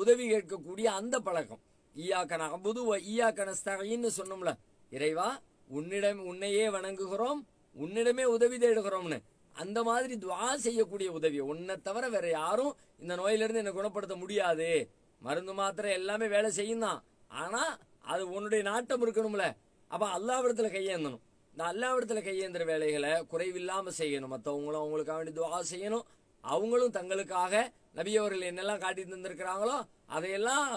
உதவி கேட்கக்கூடிய அந்த பழக்கம். ஈயாக்கன அபுது ஈயாக்கன ஸ்தகின்னு சொன்னோம்ல. இறைவா உன்னிடம் உன்னையே வணங்குகிறோம் உன்னிடமே உதவி தேடுகிறோம்னு. அந்த மாதிரி துவா செய்யக்கூடிய உதவி. உன்னை தவிர வேற யாரும் இந்த நோயிலிருந்து என்னை குணப்படுத்த முடியாது. மருந்து மாத்திரை எல்லாமே வேலை செய்யும் தான். ஆனால் அது உன்னுடைய நாட்டம் இருக்கணும்ல. அப்போ அல்லாவிடத்தில் கையேந்தணும். இந்த அல்லாவிடத்தில் கையேந்திர வேலைகளை குறைவில்லாமல் செய்யணும். மற்றவங்களும் அவங்களுக்காக வேண்டி துவா செய்யணும். அவங்களும் தங்களுக்காக நபியவர்கள் என்னெல்லாம் காட்டி தந்திருக்கிறாங்களோ அதையெல்லாம்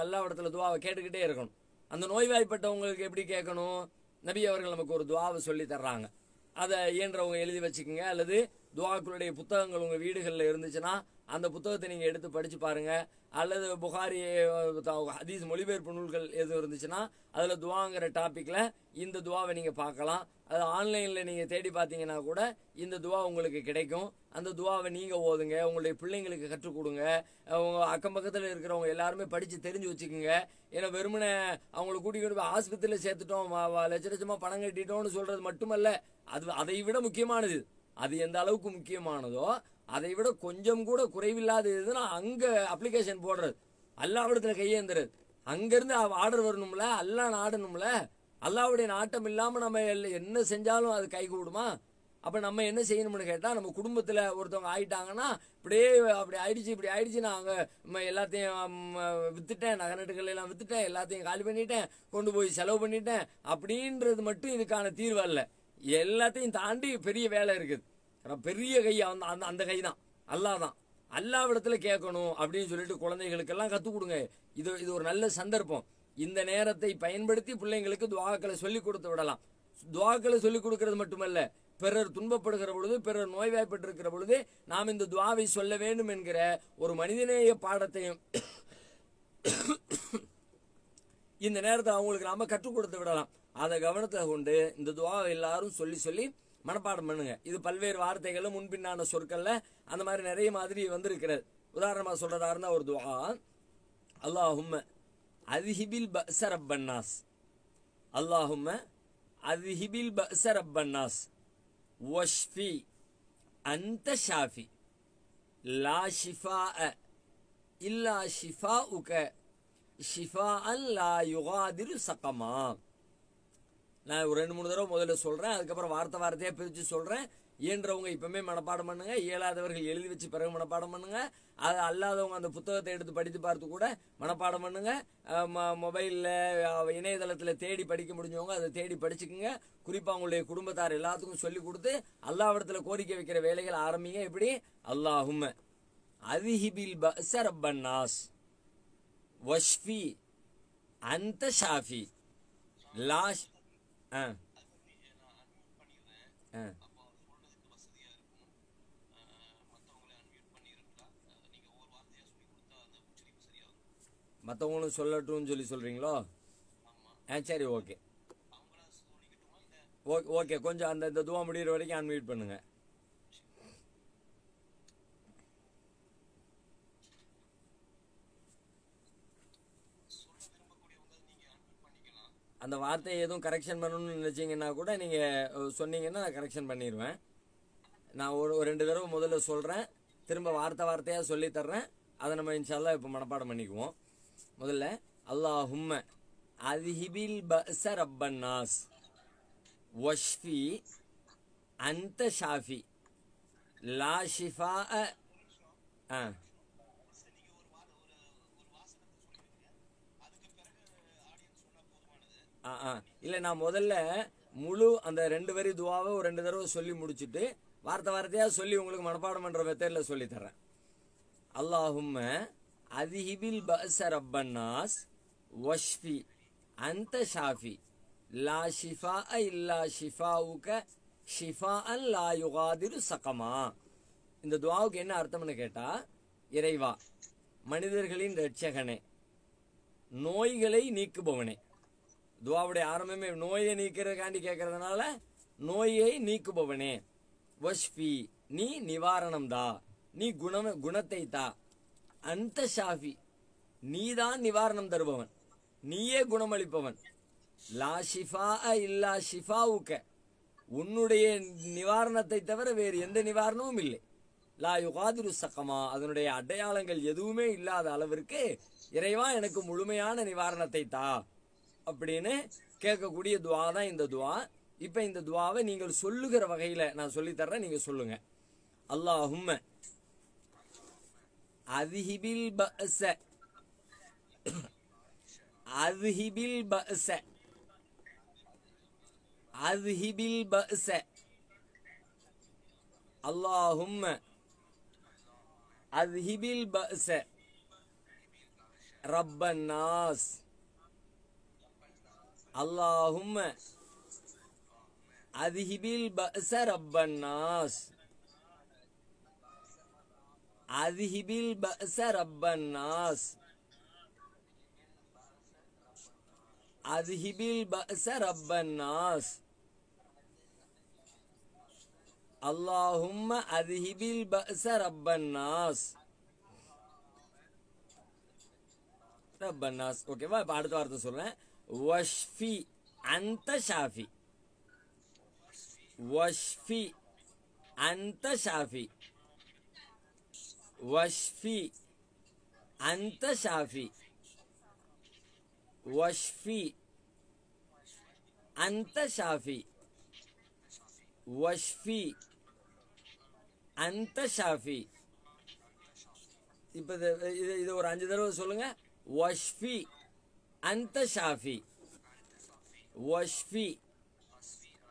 எல்லா இடத்துல துவாவை கேட்டுக்கிட்டே இருக்கணும். அந்த நோய்வாய்ப்பட்டவங்களுக்கு எப்படி கேட்கணும்? நபி அவர்கள் நமக்கு ஒரு துவாவை சொல்லி தர்றாங்க. அதை இயன்றவங்க எழுதி வச்சுக்கோங்க. அல்லது துவாக்களுடைய புத்தகங்கள் உங்கள் வீடுகளில் இருந்துச்சுன்னா அந்த புத்தகத்தை நீங்கள் எடுத்து படித்து பாருங்கள் அல்லது புகாரி ஹதீஸ் மொழிபெயர்ப்பு நூல்கள் எதுவும் இருந்துச்சுன்னா அதில் துவாங்கிற டாப்பிக்கில் இந்த துவாவை நீங்கள் பார்க்கலாம். அது ஆன்லைனில் நீங்கள் தேடி பார்த்தீங்கன்னா கூட இந்த துவா உங்களுக்கு கிடைக்கும். அந்த துவாவை நீங்கள் ஓதுங்க. உங்களுடைய பிள்ளைங்களுக்கு கற்றுக் கொடுங்க. உங்கள் அக்கம் பக்கத்தில் இருக்கிறவங்க எல்லாருமே படித்து தெரிஞ்சு வச்சுக்கோங்க. ஏன்னா வெறுமனை அவங்களை கூட்டிகிட்டு போய் ஆஸ்பத்திரியில் சேர்த்துட்டோம் லட்ச லட்சமாக பணம் கட்டிட்டோம்னு சொல்கிறது மட்டுமல்ல. அது அதை விட முக்கியமானது அது எந்த அளவுக்கு முக்கியமானதோ அதை விட கொஞ்சம் கூட குறைவில்லாத இதுன்னா அங்கே அப்ளிகேஷன் போடுறது. அல்லாவிடத்துல கையேந்துறது. அங்கேருந்து ஆர்டர் வரணும்ல அல்லா நாடணும்ல அல்லாவுடைய நாட்டம் இல்லாமல் நம்ம என்ன செஞ்சாலும் அது கை கூடுமா? அப்போ நம்ம என்ன செய்யணும்னு கேட்டால் நம்ம குடும்பத்தில் ஒருத்தவங்க ஆயிட்டாங்கன்னா இப்படியே அப்படி ஆயிடுச்சு இப்படி ஆயிடுச்சு நான் அங்கே எல்லாத்தையும் விற்றுட்டேன் வித்துட்டேன் நகை எல்லாம் வித்துட்டேன் எல்லாத்தையும் காலி பண்ணிட்டேன் கொண்டு போய் செலவு பண்ணிட்டேன் அப்படின்றது மட்டும் இதுக்கான தீர்வு அல்ல. எல்லாத்தையும் தாண்டி பெரிய வேலை இருக்குது. பெரிய கை அந்த அந்த அந்த கை தான் அல்லாஹ் தான் அல்லாவிடத்துல கேட்கணும் அப்படின்னு சொல்லிட்டு குழந்தைகளுக்கெல்லாம் கற்றுக் கொடுங்க. இது இது ஒரு நல்ல சந்தர்ப்பம். இந்த நேரத்தை பயன்படுத்தி பிள்ளைங்களுக்கு துவாக்களை சொல்லிக் கொடுத்து விடலாம். துவாக்களை சொல்லிக் கொடுக்கறது மட்டுமல்ல பிறர் துன்பப்படுகிற பொழுது பிறர் நோய்வாய்ப்பட்டிருக்கிற பொழுது நாம் இந்த துவாவை சொல்ல வேண்டும் என்கிற ஒரு மனிதநேய பாடத்தையும் இந்த நேரத்தை அவங்களுக்கு நாம கற்றுக் கொடுத்து விடலாம். அதை கவனத்தை கொண்டு இந்த துவாவை எல்லாரும் சொல்லி சொல்லி மனப்பாடம் பண்ணுங்க. இது பல்வேறு வார்த்தைகளும் முன்பின்னான சொற்கள்ல அந்த மாதிரி நிறைய மாதிரி வந்திருக்கிறது. உதாரணமா சொல்றதா இருந்தா ஒரு துவா அல்லாஹும்ம அதிஹிபில் பஸ ரப்பன்னாஸ் அல்லாஹும்ம அதிஹிபில் பஸ ரப்பன்னாஸ் வஷ்ஃபி அந்த ஷாஃபி. லா அ இல்லா ஷிஃபா உக ஷிஃபா ஷிஃபாஅன் லா யுகாதிரு சகமா. நான் ஒரு ரெண்டு மூணு தடவை முதல்ல சொல்கிறேன் அதுக்கப்புறம் வார்த்தை வார்த்தையாக பிரித்து சொல்கிறேன் இயன்றவங்க இப்பவுமே மனப்பாடம் பண்ணுங்க. இயலாதவர்கள் எழுதி வச்சு பிறகு மனப்பாடம் பண்ணுங்க. அது அல்லாதவங்க அந்த புத்தகத்தை எடுத்து படித்து பார்த்து கூட மனப்பாடம் பண்ணுங்க. அஹ் ம- மொபைல்ல தேடி படிக்க முடிஞ்சவங்க அதை தேடி படிச்சுக்குங்க. குறிப்பாக அவங்களுடைய குடும்பத்தார் எல்லாத்துக்கும் சொல்லி கொடுத்து அல்லாவிடத்தில் கோரிக்கை வைக்கிற வேலைகள் ஆரம்பிங்க. எப்படி? அல்லாஹும் அதிஹிபில் பசரப்பன்னாஸ் வஷ்ஃபி அந்த ஷாஃபி லாஷ் ஆ. ஆ. மற்றவங்களும் சொல்லட்டும்னு சொல்லி சொல்றீங்களோ? ஆ சரி ஓகே ஓகே ஓகே கொஞ்சம் அந்த இந்த துவா முடிகிற வரைக்கும் அன்மியூட் பண்ணுங்க. அந்த வார்த்தையை எதுவும் கரெக்ஷன் பண்ணணும்னு நினச்சிங்கன்னா கூட நீங்கள் சொன்னீங்கன்னா நான் கரெக்ஷன் பண்ணிடுவேன் நான் ஒரு ரெண்டு தடவை முதல்ல சொல்கிறேன் திரும்ப வார்த்தை வார்த்தையாக சொல்லித்தர்றேன் அதை நம்ம இன்ஷால்லாம் இப்போ மனப்பாடம் பண்ணிக்குவோம். முதல்ல அல்லாஹும்ம அதிஹிபில் பஸ ரப்பன்னாஸ் வஷ்ஃபி அந்த ஷாஃபி லா ஷிஃபா ஆ. ஆ ஆ. இல்லை நான் முதல்ல முழு அந்த ரெண்டு வரி துவாவை ஒரு ரெண்டு தடவை சொல்லி முடிச்சுட்டு வார்த்தை வார்த்தையாக சொல்லி உங்களுக்கு மனப்பாடம் பண்ணுற மெத்தடில் சொல்லித்தரேன் தர்றேன். அல்லாஹும்ம அதிஹிபில் பச ரப்பன்னாஸ் வஷ்ஃபி அந்த ஷாஃபி. லா ஷிஃபா இல்லா ஷிஃபாவுக்க ஷிஃபா அன் லா யுகாதிரு சகமா. இந்த துவாவுக்கு என்ன அர்த்தம்னு கேட்டால் இறைவா மனிதர்களின் ரட்சகனே நோய்களை நீக்குபவனே. துவாவுடைய ஆரம்பமே நோயை நீக்கிறதுக்காண்டி கேட்கறதுனால நோயை நீக்குபவனே. வஷ்ஃபி நீ நிவாரணம் தா. நீ குணம் குணத்தை தா. அந்த ஷாஃபி நீதான் நிவாரணம் தருபவன். நீயே குணமளிப்பவன். லா ஷிஃபா இல்லா ஷிஃபா உக்க உன்னுடைய நிவாரணத்தை தவிர வேறு எந்த நிவாரணமும் இல்லை. லா யுகாதிரு சக்கமா அதனுடைய அடையாளங்கள் எதுவுமே இல்லாத அளவிற்கு இறைவா எனக்கு முழுமையான நிவாரணத்தை தா. அப்படின்னு கேட்கக்கூடிய துவா தான் இந்த துவா. இப்போ இந்த துவாவை நீங்கள் சொல்லுகிற வகையில் நான் சொல்லித்தர்றேன் நீங்கள் சொல்லுங்க. அல்லாஹும் அதிஹிபில் பஅஸ அதிஹிபில் பஅஸ அதிஹிபில் பஅஸ. அல்லாஹும் அதிஹிபில் பஅஸ. ரப்பன்னாஸ் நாஸ். अल्लाहुम्म अदिहिबिल बअस रब्बन्नास अदिहिबिल बअस रब्बन्नास अदिहिबिल बअस रब्बन्नास अल्लाहुम्म अदिहिबिल बअस रब्बन्नास ரப்பன்னாஸ் ஓகேவா இப்போ அடுத்த வார்த்தை சொல்கிறேன் வஷ்ஃபி அந்த ஷாஃபி வஷ்ஃபி அந்த ஷாஃபி வஷ்ஃபி அந்த ஷாஃபி வஷ்ஃபி அந்த ஷாஃபி வஷ்ஃபி அந்த ஷாஃபி இப்போ இது இது ஒரு அஞ்சு தடவை சொல்லுங்க. வஷ்ஃபி அந்த ஷாஃபி வஷ்ஃபி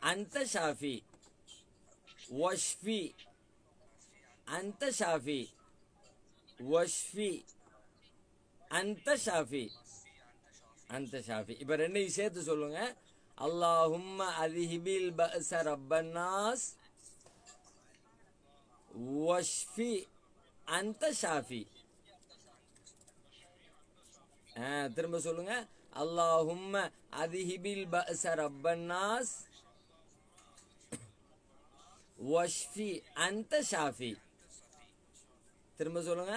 அந்த ஷாஃபி வஷ்ஃபி அந்த ஷாஃபி வஷ்ஃபி அந்த ஷாஃபி அந்த ஷாஃபி இப்போ ரெண்டையும் சேர்த்து சொல்லுங்க اللهم أذهب البأس رب الناس واشفي أنت شافي ஆ திரும்ப சொல்லுங்க. அல்லாஹும்ம அதிஹிபில் பஅச ரப்பன்னாஸ் வஷ்ஃபி அந்த ஷாஃபி. திரும்ப சொல்லுங்க.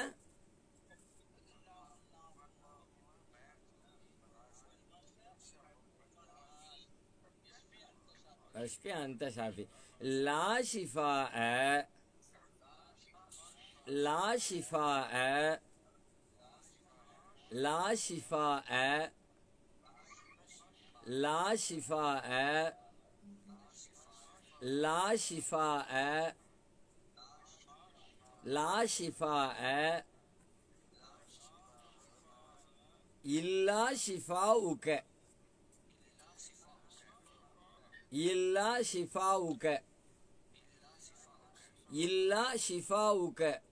வஷ்ஃபி அந்த ஷாஃபி. லா ஷிஃபா லா ஷிஃபா لا شفاء لا شفاء لا شفاء لا شفاء إلا شفاؤك إلا شفاؤك إلا شفاؤك.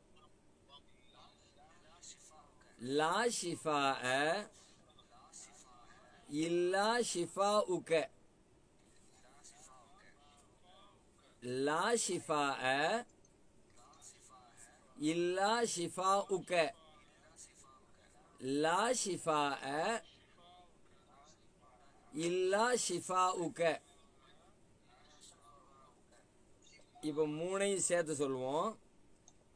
லா ஷிஃபா இல்லா ஷிஃபா உக லா ஷிஃபா இல்லா ஷிஃபா உக லா ஷிஃபா இல்லா ஷிஃபா உக இப்போ மூணையும் சேர்த்து சொல்லுவோம்.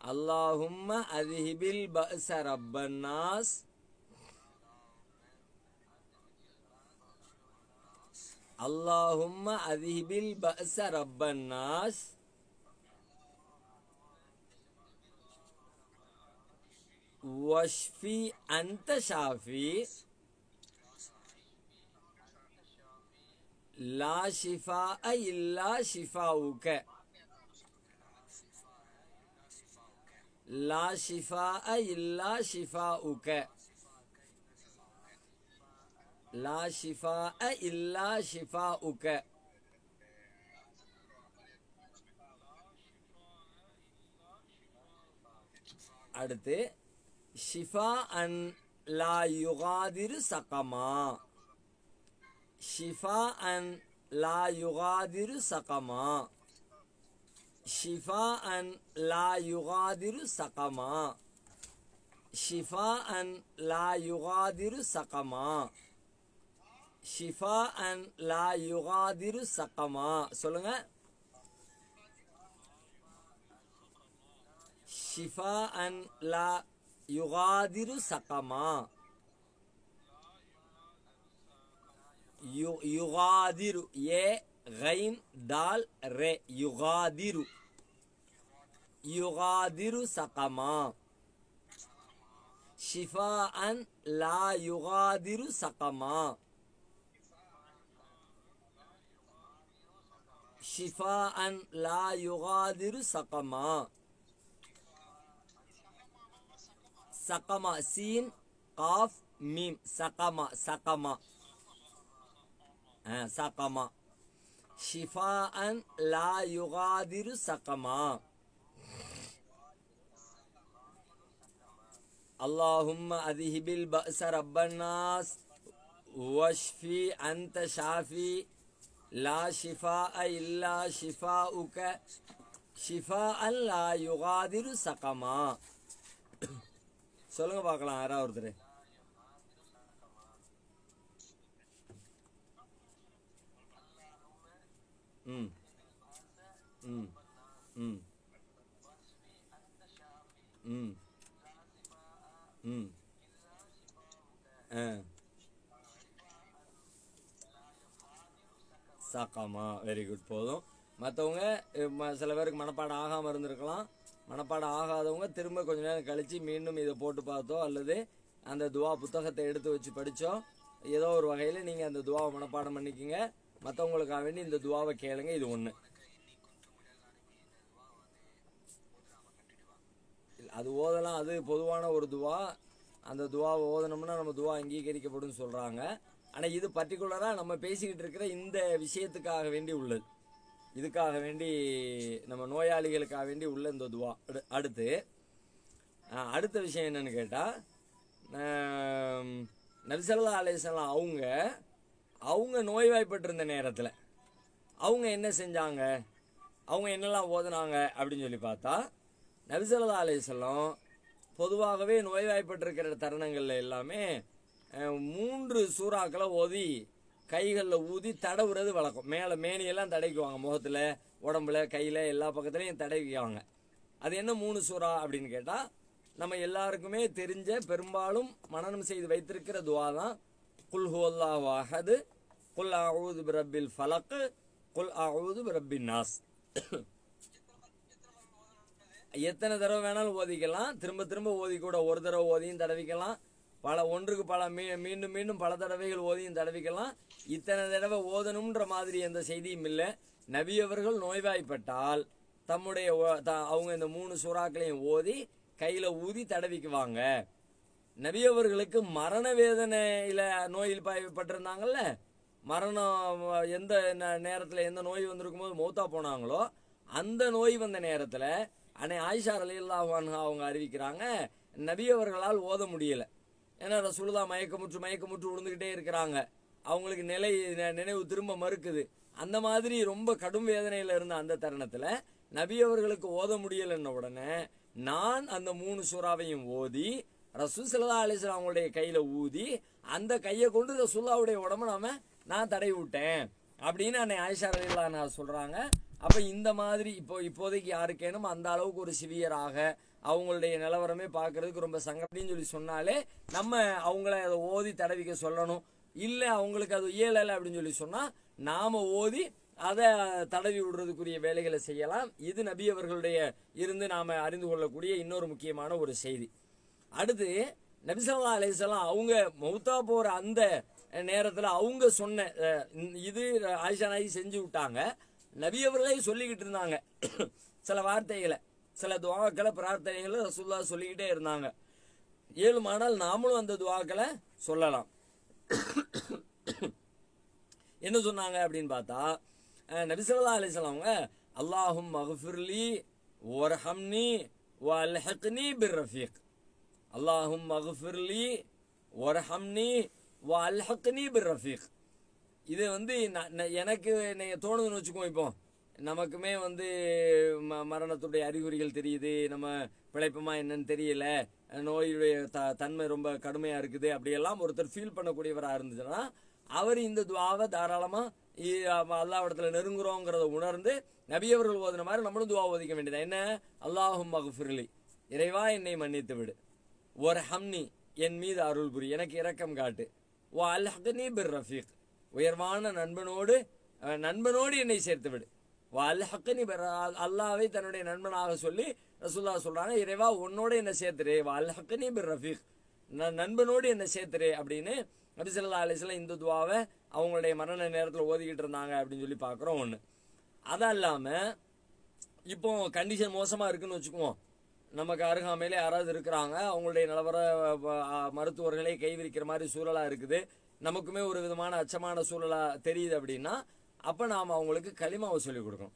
அல்லாஹும்ம அதிஹிபில் பஅஸ ரப்பன்னாஸ் அல்லாஹும்ம அதிஹிபில் பஅஸ ரப்பன்னாஸ் வஷ்ஃபி அந்த ஷாஃபி லா ஷிஃபா இல்லா ஷிஃபாவுக்க لا شفاء إلا شفاؤك لا شفاء إلا شفاؤك அடுத்து ஷிஃபா அன் லா யுகாதிரு சகமா ஷிஃபாஅன் லா யுகாதிரு சகமா ஷிஃபாஅன் லா யுகாதிரு சகமா ஷிஃபாஅன் லா யுகாதிரு சகமா ஷிஃபாஅன் லா யுகாதிரு சகமா சொல்லுங்க. ஷிஃபாஅன் லா யுகாதிரு சகமா யு- யுகாதிரு ஏ கைன் தால் ரே யுகாதிரு யுகாதிரு சகமா ஷிஃபாஅன் லா யுகாதிரு சகமா ஷிஃபாஅன் லா யுகாதிரு சகமா சகமா சீன் காஃப் மீம் சகமா சகமா ஆ, சகமா ஷிஃபாஅன் லா யுகாதிரு சகமா اللهم أذهب البأس رب الناس واشفي أنت شافي لا شفاء إلا شفاؤك شفاء لا يغادر سقما சொல்லுங்க பார்க்கலாம் யாராவது ஒருத்தர் ம். ம். ம். ம். ம். ஆ. சாக்காமா வெரி குட் போதும். மற்றவங்க சில பேருக்கு மனப்பாடம் ஆகாமல் இருந்திருக்கலாம். மனப்பாடம் ஆகாதவங்க திரும்ப கொஞ்ச நேரம் கழித்து மீண்டும் இதை போட்டு பார்த்தோ அல்லது அந்த துவா புத்தகத்தை எடுத்து வச்சு படித்தோ ஏதோ ஒரு வகையில் நீங்கள் அந்த துவாவை மனப்பாடம் பண்ணிக்கிங்க. மற்றவங்களுக்காக வேண்டி இந்த துவாவை கேளுங்க இது ஒன்று அது ஓதலாம் அது பொதுவான ஒரு துவா. அந்த துவாவை ஓதனோம்னா நம்ம துவா அங்கீகரிக்கப்படும் சொல்கிறாங்க ஆனால் இது பர்டிகுலராக நம்ம பேசிக்கிட்டு இருக்கிற இந்த விஷயத்துக்காக வேண்டி உள்ளது. இதுக்காக வேண்டி நம்ம நோயாளிகளுக்காக வேண்டி உள்ள இந்த துவா. அடு- அடுத்து அடுத்த விஷயம் என்னன்னு கேட்டால் நபிசல்லா அலிஸ்லாம் அவங்க அவங்க நோய்வாய்ப்பட்டிருந்த நேரத்தில் அவங்க என்ன செஞ்சாங்க? அவங்க என்னெல்லாம் ஓதுனாங்க? அப்படின்னு சொல்லி பார்த்தா நபிசல்லா அலிஸ்லாம் பொதுவாகவே நோய்வாய்ப்பட்டிருக்கிற தருணங்களில் எல்லாமே மூன்று சூறாக்களை ஓதி கைகளில் ஊதி தடவுறது வழக்கம். மேலே மேனியெல்லாம் தடைக்குவாங்க முகத்தில் உடம்புல கையில் எல்லா பக்கத்துலையும் தடவிக்குவாங்க. அது என்ன மூணு சூறா அப்படின்னு கேட்டால் நம்ம எல்லாருக்குமே தெரிஞ்ச பெரும்பாலும் மனநம் செய்து வைத்திருக்கிற துவா தான் குல் அஹது குல் அவுது பிரபில் ஃபலக்கு குல் அவுது பிரபின் நாஸ் எத்தனை தடவை வேணாலும் ஓதிக்கலாம். திரும்ப திரும்ப ஓதி கூட ஒரு தடவை ஓதியும் தடவிக்கலாம். பல ஒன்றுக்கு பல மீ மீண்டும் மீண்டும் பல தடவைகள் ஓதியும் தடவிக்கலாம். இத்தனை தடவை ஓதணுன்ற மாதிரி எந்த செய்தியும் இல்லை. நவியவர்கள் நோய்வாய்ப்பட்டால் தம்முடைய ஓ- த- அவங்க இந்த மூணு சூறாக்களையும் ஓதி கையில் ஊதி தடவிக்குவாங்க. நவியவர்களுக்கு மரண வேதனையில் நோயில் பாய்ப்பட்டிருந்தாங்கல்ல மரணம் எந்த நேரத்தில் எந்த நோய் வந்திருக்கும் போது மௌத்தா போனாங்களோ அந்த நோய் வந்த நேரத்தில் அன்னை ஆயிஷா அலி அன்ஹா அவங்க அறிவிக்கிறாங்க நபியவர்களால் ஓத முடியலை. ஏன்னா ரசூலுதா மயக்கமுற்று மயக்கமுற்று விழுந்துகிட்டே இருக்கிறாங்க. அவங்களுக்கு நிலை நினைவு திரும்ப மறுக்குது. அந்த மாதிரி ரொம்ப கடும் வேதனையில் இருந்த அந்த தருணத்தில் நபி அவர்களுக்கு ஓத முடியலன்ன உடனே நான் அந்த மூணு சூறாவையும் ஓதி ரசூல் சிலதா அலிஸ்லாம் அவங்களுடைய கையில் ஊதி அந்த கையை கொண்டு ரசூல்லாவுடைய உடம்ப நாம நான் தடை விட்டேன் அப்படின்னு அன்னை ஆயிஷா நான் சொல்கிறாங்க அப்போ இந்த மாதிரி இப்போ இப்போதைக்கு யாருக்கேனும் அந்த அளவுக்கு ஒரு சிவியராக அவங்களுடைய நிலவரமே பார்க்கறதுக்கு ரொம்ப சங்கடம்னு சொல்லி சொன்னாலே நம்ம அவங்கள அதை ஓதி தடவிக்க சொல்லணும். இல்லை அவங்களுக்கு அது இயலலை அப்படின்னு சொல்லி சொன்னால் நாம் ஓதி அதை தடவி விடுறதுக்குரிய வேலைகளை செய்யலாம். இது நபி அவர்களுடைய இருந்து நாம் அறிந்து கொள்ளக்கூடிய இன்னொரு முக்கியமான ஒரு செய்தி. அடுத்து நபிசல்லா அலிசல்லாம் அவங்க மௌத்தா போகிற அந்த நேரத்தில் அவங்க சொன்ன இது ஆயிஷா நாயகி செஞ்சு விட்டாங்க. நபி அவர்களே சொல்லிக்கிட்டு இருந்தாங்க. சில வார்த்தைகளை சில துவாக்களை பிரார்த்தனைகளை ரசூல்லா சொல்லிக்கிட்டே இருந்தாங்க. ஏழுமானால் நாமளும் அந்த துவாக்களை சொல்லலாம். என்ன சொன்னாங்க அப்படின்னு பார்த்தா நபிசல்லா நபி அவங்க அல்லாஹும் மகஃபிர்லி ஒர்ஹம்னி வல்ஹக்னி பிர் ரஃபீக். அல்லாஹும் மகஃபிர்லி ஒர்ஹம்னி வல்ஹக்னி பிர் ரஃபீக் இது வந்து எனக்கு நீங்க தோணுதுன்னு வச்சுக்கோ இப்போ. நமக்குமே வந்து ம- மரணத்துடைய அறிகுறிகள் தெரியுது நம்ம பிழைப்பமா என்னன்னு தெரியல நோயுடைய த தன்மை ரொம்ப கடுமையாக இருக்குது அப்படியெல்லாம் ஒருத்தர் ஃபீல் பண்ணக்கூடியவராக இருந்துச்சுன்னா அவர் இந்த துவாவை தாராளமாக இ- நெருங்குறோங்கிறத உணர்ந்து நபியவர்கள் ஓதுன மாதிரி நம்மளும் துவா ஓதிக்க வேண்டியது? என்ன? அல்லாஹும் மகஃபிர்லி. இறைவா என்னை மன்னித்து விடு. ஒரு ஹம்னி என் மீது அருள் புரி. எனக்கு இரக்கம் காட்டு. ஓ பிர் ரஃபீக் உயர்வான நண்பனோடு நண்பனோடு என்னை சேர்த்து விடு ஓ பிர் அல்லாவை தன்னுடைய நண்பனாக சொல்லி ரசுல்லா சொல்றாங்க இறைவா உன்னோட என்ன சேர்த்துரு வா பிர் ரஃபீக் ந- நண்பனோடு என்ன சேர்த்துரு அப்படின்னு நபிசல்லா அலிஸ்லாம் இந்த துவாவை அவங்களுடைய மரண நேரத்தில் ஓதிக்கிட்டு இருந்தாங்க அப்படின்னு சொல்லி பார்க்குறோம் ஒன்று அதான் இல்லாமல் இப்போ கண்டிஷன் மோசமாக இருக்குன்னு வச்சுக்குவோம். நமக்கு அருகாமையில் யாராவது இருக்கிறாங்க அவங்களுடைய நிலவர மருத்துவர்களே கைவிரிக்கிற மாதிரி சூழலாக இருக்குது. நமக்குமே ஒரு விதமான அச்சமான சூழலாக தெரியுது அப்படின்னா அப்போ நாம் அவங்களுக்கு களிமாவை சொல்லிக் கொடுக்கணும்.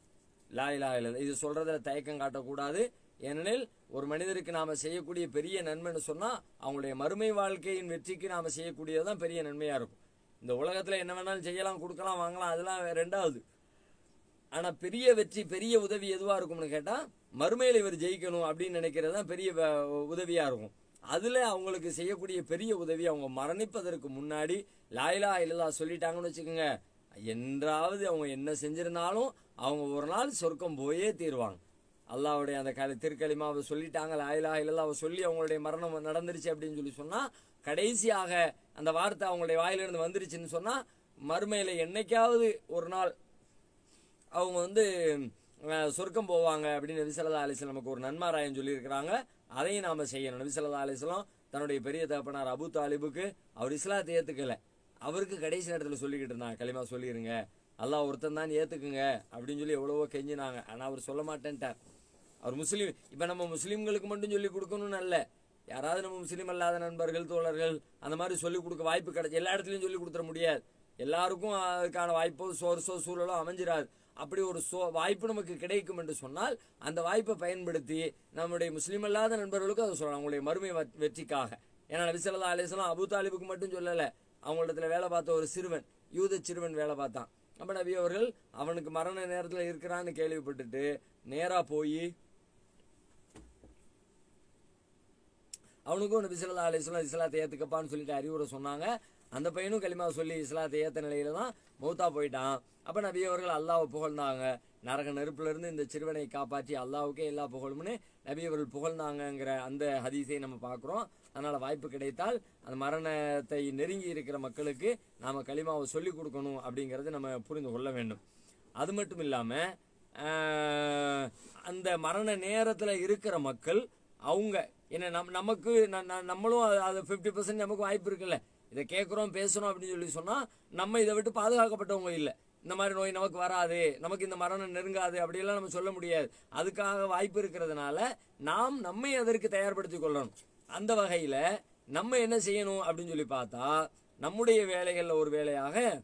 லா இல்லை இது சொல்கிறதுல தயக்கம் காட்டக்கூடாது. ஏனெனில் ஒரு மனிதருக்கு நாம் செய்யக்கூடிய பெரிய நன்மைன்னு சொன்னால் அவங்களுடைய மறுமை வாழ்க்கையின் வெற்றிக்கு நாம் செய்யக்கூடியது தான் பெரிய நன்மையாக இருக்கும். இந்த உலகத்தில் என்ன வேணாலும் செய்யலாம் கொடுக்கலாம் வாங்கலாம் அதெல்லாம் ரெண்டாவது. ஆனால் பெரிய வெற்றி பெரிய உதவி எதுவாக இருக்கும்னு கேட்டால் மறுமையில் இவர் ஜெயிக்கணும் அப்படின்னு நினைக்கிறது தான் பெரிய வ- இருக்கும். அதில் அவங்களுக்கு செய்யக்கூடிய பெரிய உதவி அவங்க மரணிப்பதற்கு முன்னாடி லாயிலா இல்லலா சொல்லிட்டாங்கன்னு வச்சுக்கோங்க. என்றாவது அவங்க என்ன செஞ்சிருந்தாலும் அவங்க ஒரு நாள் சொர்க்கம் போயே தீருவாங்க. அல்லாவுடைய அந்த கலை திருக்களிமாவை சொல்லிட்டாங்க. லாயிலா இல்லலா சொல்லி அவங்களுடைய மரணம் நடந்துருச்சு அப்படின்னு சொல்லி சொன்னால் கடைசியாக அந்த வார்த்தை அவங்களுடைய வாயிலிருந்து வந்துருச்சுன்னு சொன்னால் மறுமையில் என்னைக்காவது ஒரு நாள் அவங்க வந்து சொர்க்கம் போவாங்க அப்படின்னு நபிசல்லா அலிஸ்லாம் நமக்கு ஒரு நன்மாராயம் சொல்லியிருக்கிறாங்க. அதையும் நாம செய்யணும். நபிசல்லா அலிஸ்லாம் தன்னுடைய பெரிய தகப்பனார் அபு தாலிபுக்கு அவர் இஸ்லாத்தை ஏத்துக்கல. அவருக்கு கடைசி நேரத்தில் சொல்லிக்கிட்டு இருந்தாங்க. களிமா சொல்லிடுங்க அல்லா ஒருத்தன் தான் ஏத்துக்குங்க அப்படின்னு சொல்லி எவ்வளவோ கெஞ்சினாங்க. ஆனால் அவர் சொல்ல மாட்டேன்ட்டார். அவர் முஸ்லீம் இப்போ நம்ம முஸ்லீம்களுக்கு மட்டும் சொல்லி கொடுக்கணும்னு அல்ல. யாராவது நம்ம முஸ்லீம் அல்லாத நண்பர்கள் தோழர்கள் அந்த மாதிரி சொல்லி கொடுக்க வாய்ப்பு கிடைச்சி எல்லா இடத்துலையும் சொல்லி கொடுத்துட முடியாது. எல்லாருக்கும் அதுக்கான வாய்ப்போ சோர்ஸோ சூழலோ அமைஞ்சிடாது அப்படி ஒரு சோ வாய்ப்பு நமக்கு கிடைக்கும் என்று சொன்னால் அந்த வாய்ப்பை பயன்படுத்தி நம்முடைய முஸ்லீம் அல்லாத நண்பர்களுக்கும் அதை சொல்லலாம். அவங்களுடைய மறுமை வ- வெற்றிக்காக. ஏன்னா நபிசல்லா அலிஸ்லாம் அபு தாலிபுக்கு மட்டும் சொல்லலை. அவங்களிடத்துல வேலை பார்த்த ஒரு சிறுவன் யூத சிறுவன் வேலை பார்த்தான். அப்ப நபி அவர்கள் அவனுக்கு மரண நேரத்தில் இருக்கிறான்னு கேள்விப்பட்டுட்டு நேராக போய் அவனுக்கும் நபி ஸல்லல்லாஹு அலைஹி இஸ்லாத்தை ஏத்துக்கப்பான்னு சொல்லிட்டு அறிவுரை சொன்னாங்க. அந்த பையனும் களிமா சொல்லி இஸ்லாத்தை ஏற்ற நிலையில தான் மௌத்தா போயிட்டான். அப்போ நபி அவர்கள் அல்லாவை புகழ்ந்தாங்க. நரக நெருப்பிலிருந்து இந்த சிறுவனை காப்பாற்றி அல்லாவுக்கே எல்லா புகழும்னு நபி அவர்கள் புகழ்ந்தாங்கங்கிற அந்த ஹதீஸை நம்ம பார்க்குறோம். அதனால் வாய்ப்பு கிடைத்தால் அந்த மரணத்தை நெருங்கி இருக்கிற மக்களுக்கு நாம் களிமாவை சொல்லிக் கொடுக்கணும் அப்படிங்கிறத நம்ம புரிந்து கொள்ள வேண்டும். அது மட்டும் இல்லாமல் அந்த மரண நேரத்தில் இருக்கிற மக்கள் அவங்க என்ன நம் நமக்கு ந- நம்மளும் அது- ஃபிஃப்டி பர்சன்ட் நமக்கு வாய்ப்பு இருக்குல்ல. இதை கேட்குறோம் பேசுகிறோம் அப்படின்னு சொல்லி சொன்னால் நம்ம இதை விட்டு பாதுகாக்கப்பட்டவங்க இல்லை. இந்த மாதிரி நோய் நமக்கு வராது நமக்கு இந்த மரணம் நெருங்காது அப்படியெல்லாம் நம்ம சொல்ல முடியாது. அதுக்காக வாய்ப்பு இருக்கிறதுனால நாம் நம்மை அதற்கு தயார்படுத்திக் கொள்ளணும்? அந்த வகையில் நம்ம என்ன செய்யணும் அப்படின்னு சொல்லி பார்த்தா நம்முடைய வேலைகளில் ஒரு வேலையாக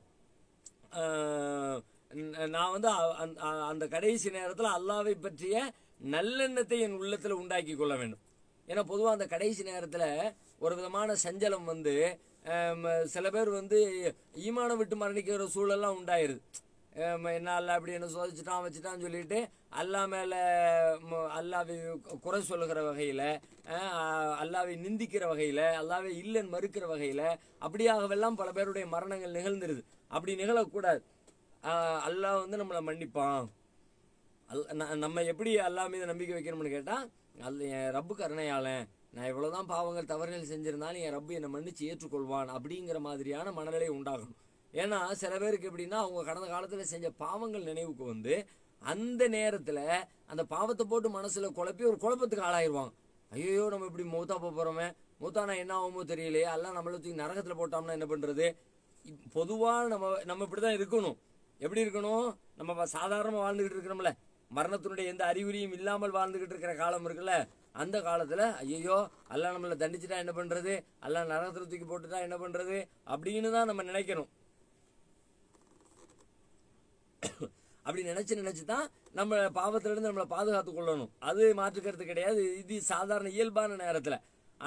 நான் வந்து அந்த- அந்த கடைசி நேரத்தில் அல்லாவை பற்றிய நல்லெண்ணத்தை என் உள்ளத்தில் உண்டாக்கி கொள்ள வேண்டும். ஏன்னா பொதுவாக அந்த கடைசி நேரத்தில் ஒரு விதமான சஞ்சலம் வந்து சில பேர் வந்து ஈமானம் விட்டு மரணிக்கிற சூழல்லாம் உண்டாயிருது. ஆம், என்ன அல்லா அப்படி என்ன சோதிச்சிட்டான் வச்சுட்டான்னு சொல்லிட்டு அல்லா மேலே அல்லாவை குறை சொல்லுகிற வகையில் அல்லாவை நிந்திக்கிற வகையில் அல்லாவை இல்லைன்னு மறுக்கிற வகையில் அப்படியாகவெல்லாம் பல பேருடைய மரணங்கள் நிகழ்ந்துருது. அப்படி நிகழக்கூடாது. அல்லாஹ் வந்து நம்மளை மன்னிப்பான். அல் நம்ம எப்படி அல்லாஹ் மீது நம்பிக்கை வைக்கணும்னு கேட்டால் அல்ல ரப்பு கருணையாளன். நான் எவ்வளவுதான் பாவங்கள் தவறுகள் செஞ்சுருந்தாலும் என் ரப்பு என்னை மன்னிச்சு ஏற்றுக்கொள்வான் அப்படிங்கிற மாதிரியான மனநிலை உண்டாகணும் ஏன்னா சில பேருக்கு எப்படின்னா அவங்க கடந்த காலத்தில் செஞ்ச பாவங்கள் நினைவுக்கு வந்து அந்த நேரத்தில் அந்த பாவத்தை போட்டு மனசில் குழப்பி ஒரு குழப்பத்துக்கு ஆளாயிருவாங்க. ஐயோ நம்ம இப்படி மூத்தா போக போறோமே. மூத்தானா என்ன ஆகுமோ தெரியலையே. எல்லாம் நம்மளை தூக்கி நரகத்தில் போட்டோம்னா என்ன பண்ணுறது பொதுவாக நம்ம நம்ம இப்படி தான் இருக்கணும். எப்படி இருக்கணும்? நம்ம சாதாரணமாக வாழ்ந்துக்கிட்டு இருக்கிறோம்ல. மரணத்தினுடைய எந்த அறிகுறியும் இல்லாமல் வாழ்ந்துக்கிட்டு இருக்கிற காலம் இருக்குல்ல. அந்த காலத்தில் ஐயோ எல்லாம் நம்மளை தண்டிச்சுட்டா என்ன பண்ணுறது எல்லாம் நரகத்தில் தூக்கி போட்டுட்டா என்ன பண்ணுறது அப்படின்னு தான் நம்ம நினைக்கணும். அப்படி நினச்சி நினச்சி தான் நம்ம பாவத்திலேருந்து நம்மளை பாதுகாத்து கொள்ளணும். அது மாற்றுக்கிறது கிடையாது. இது சாதாரண இயல்பான நேரத்தில்.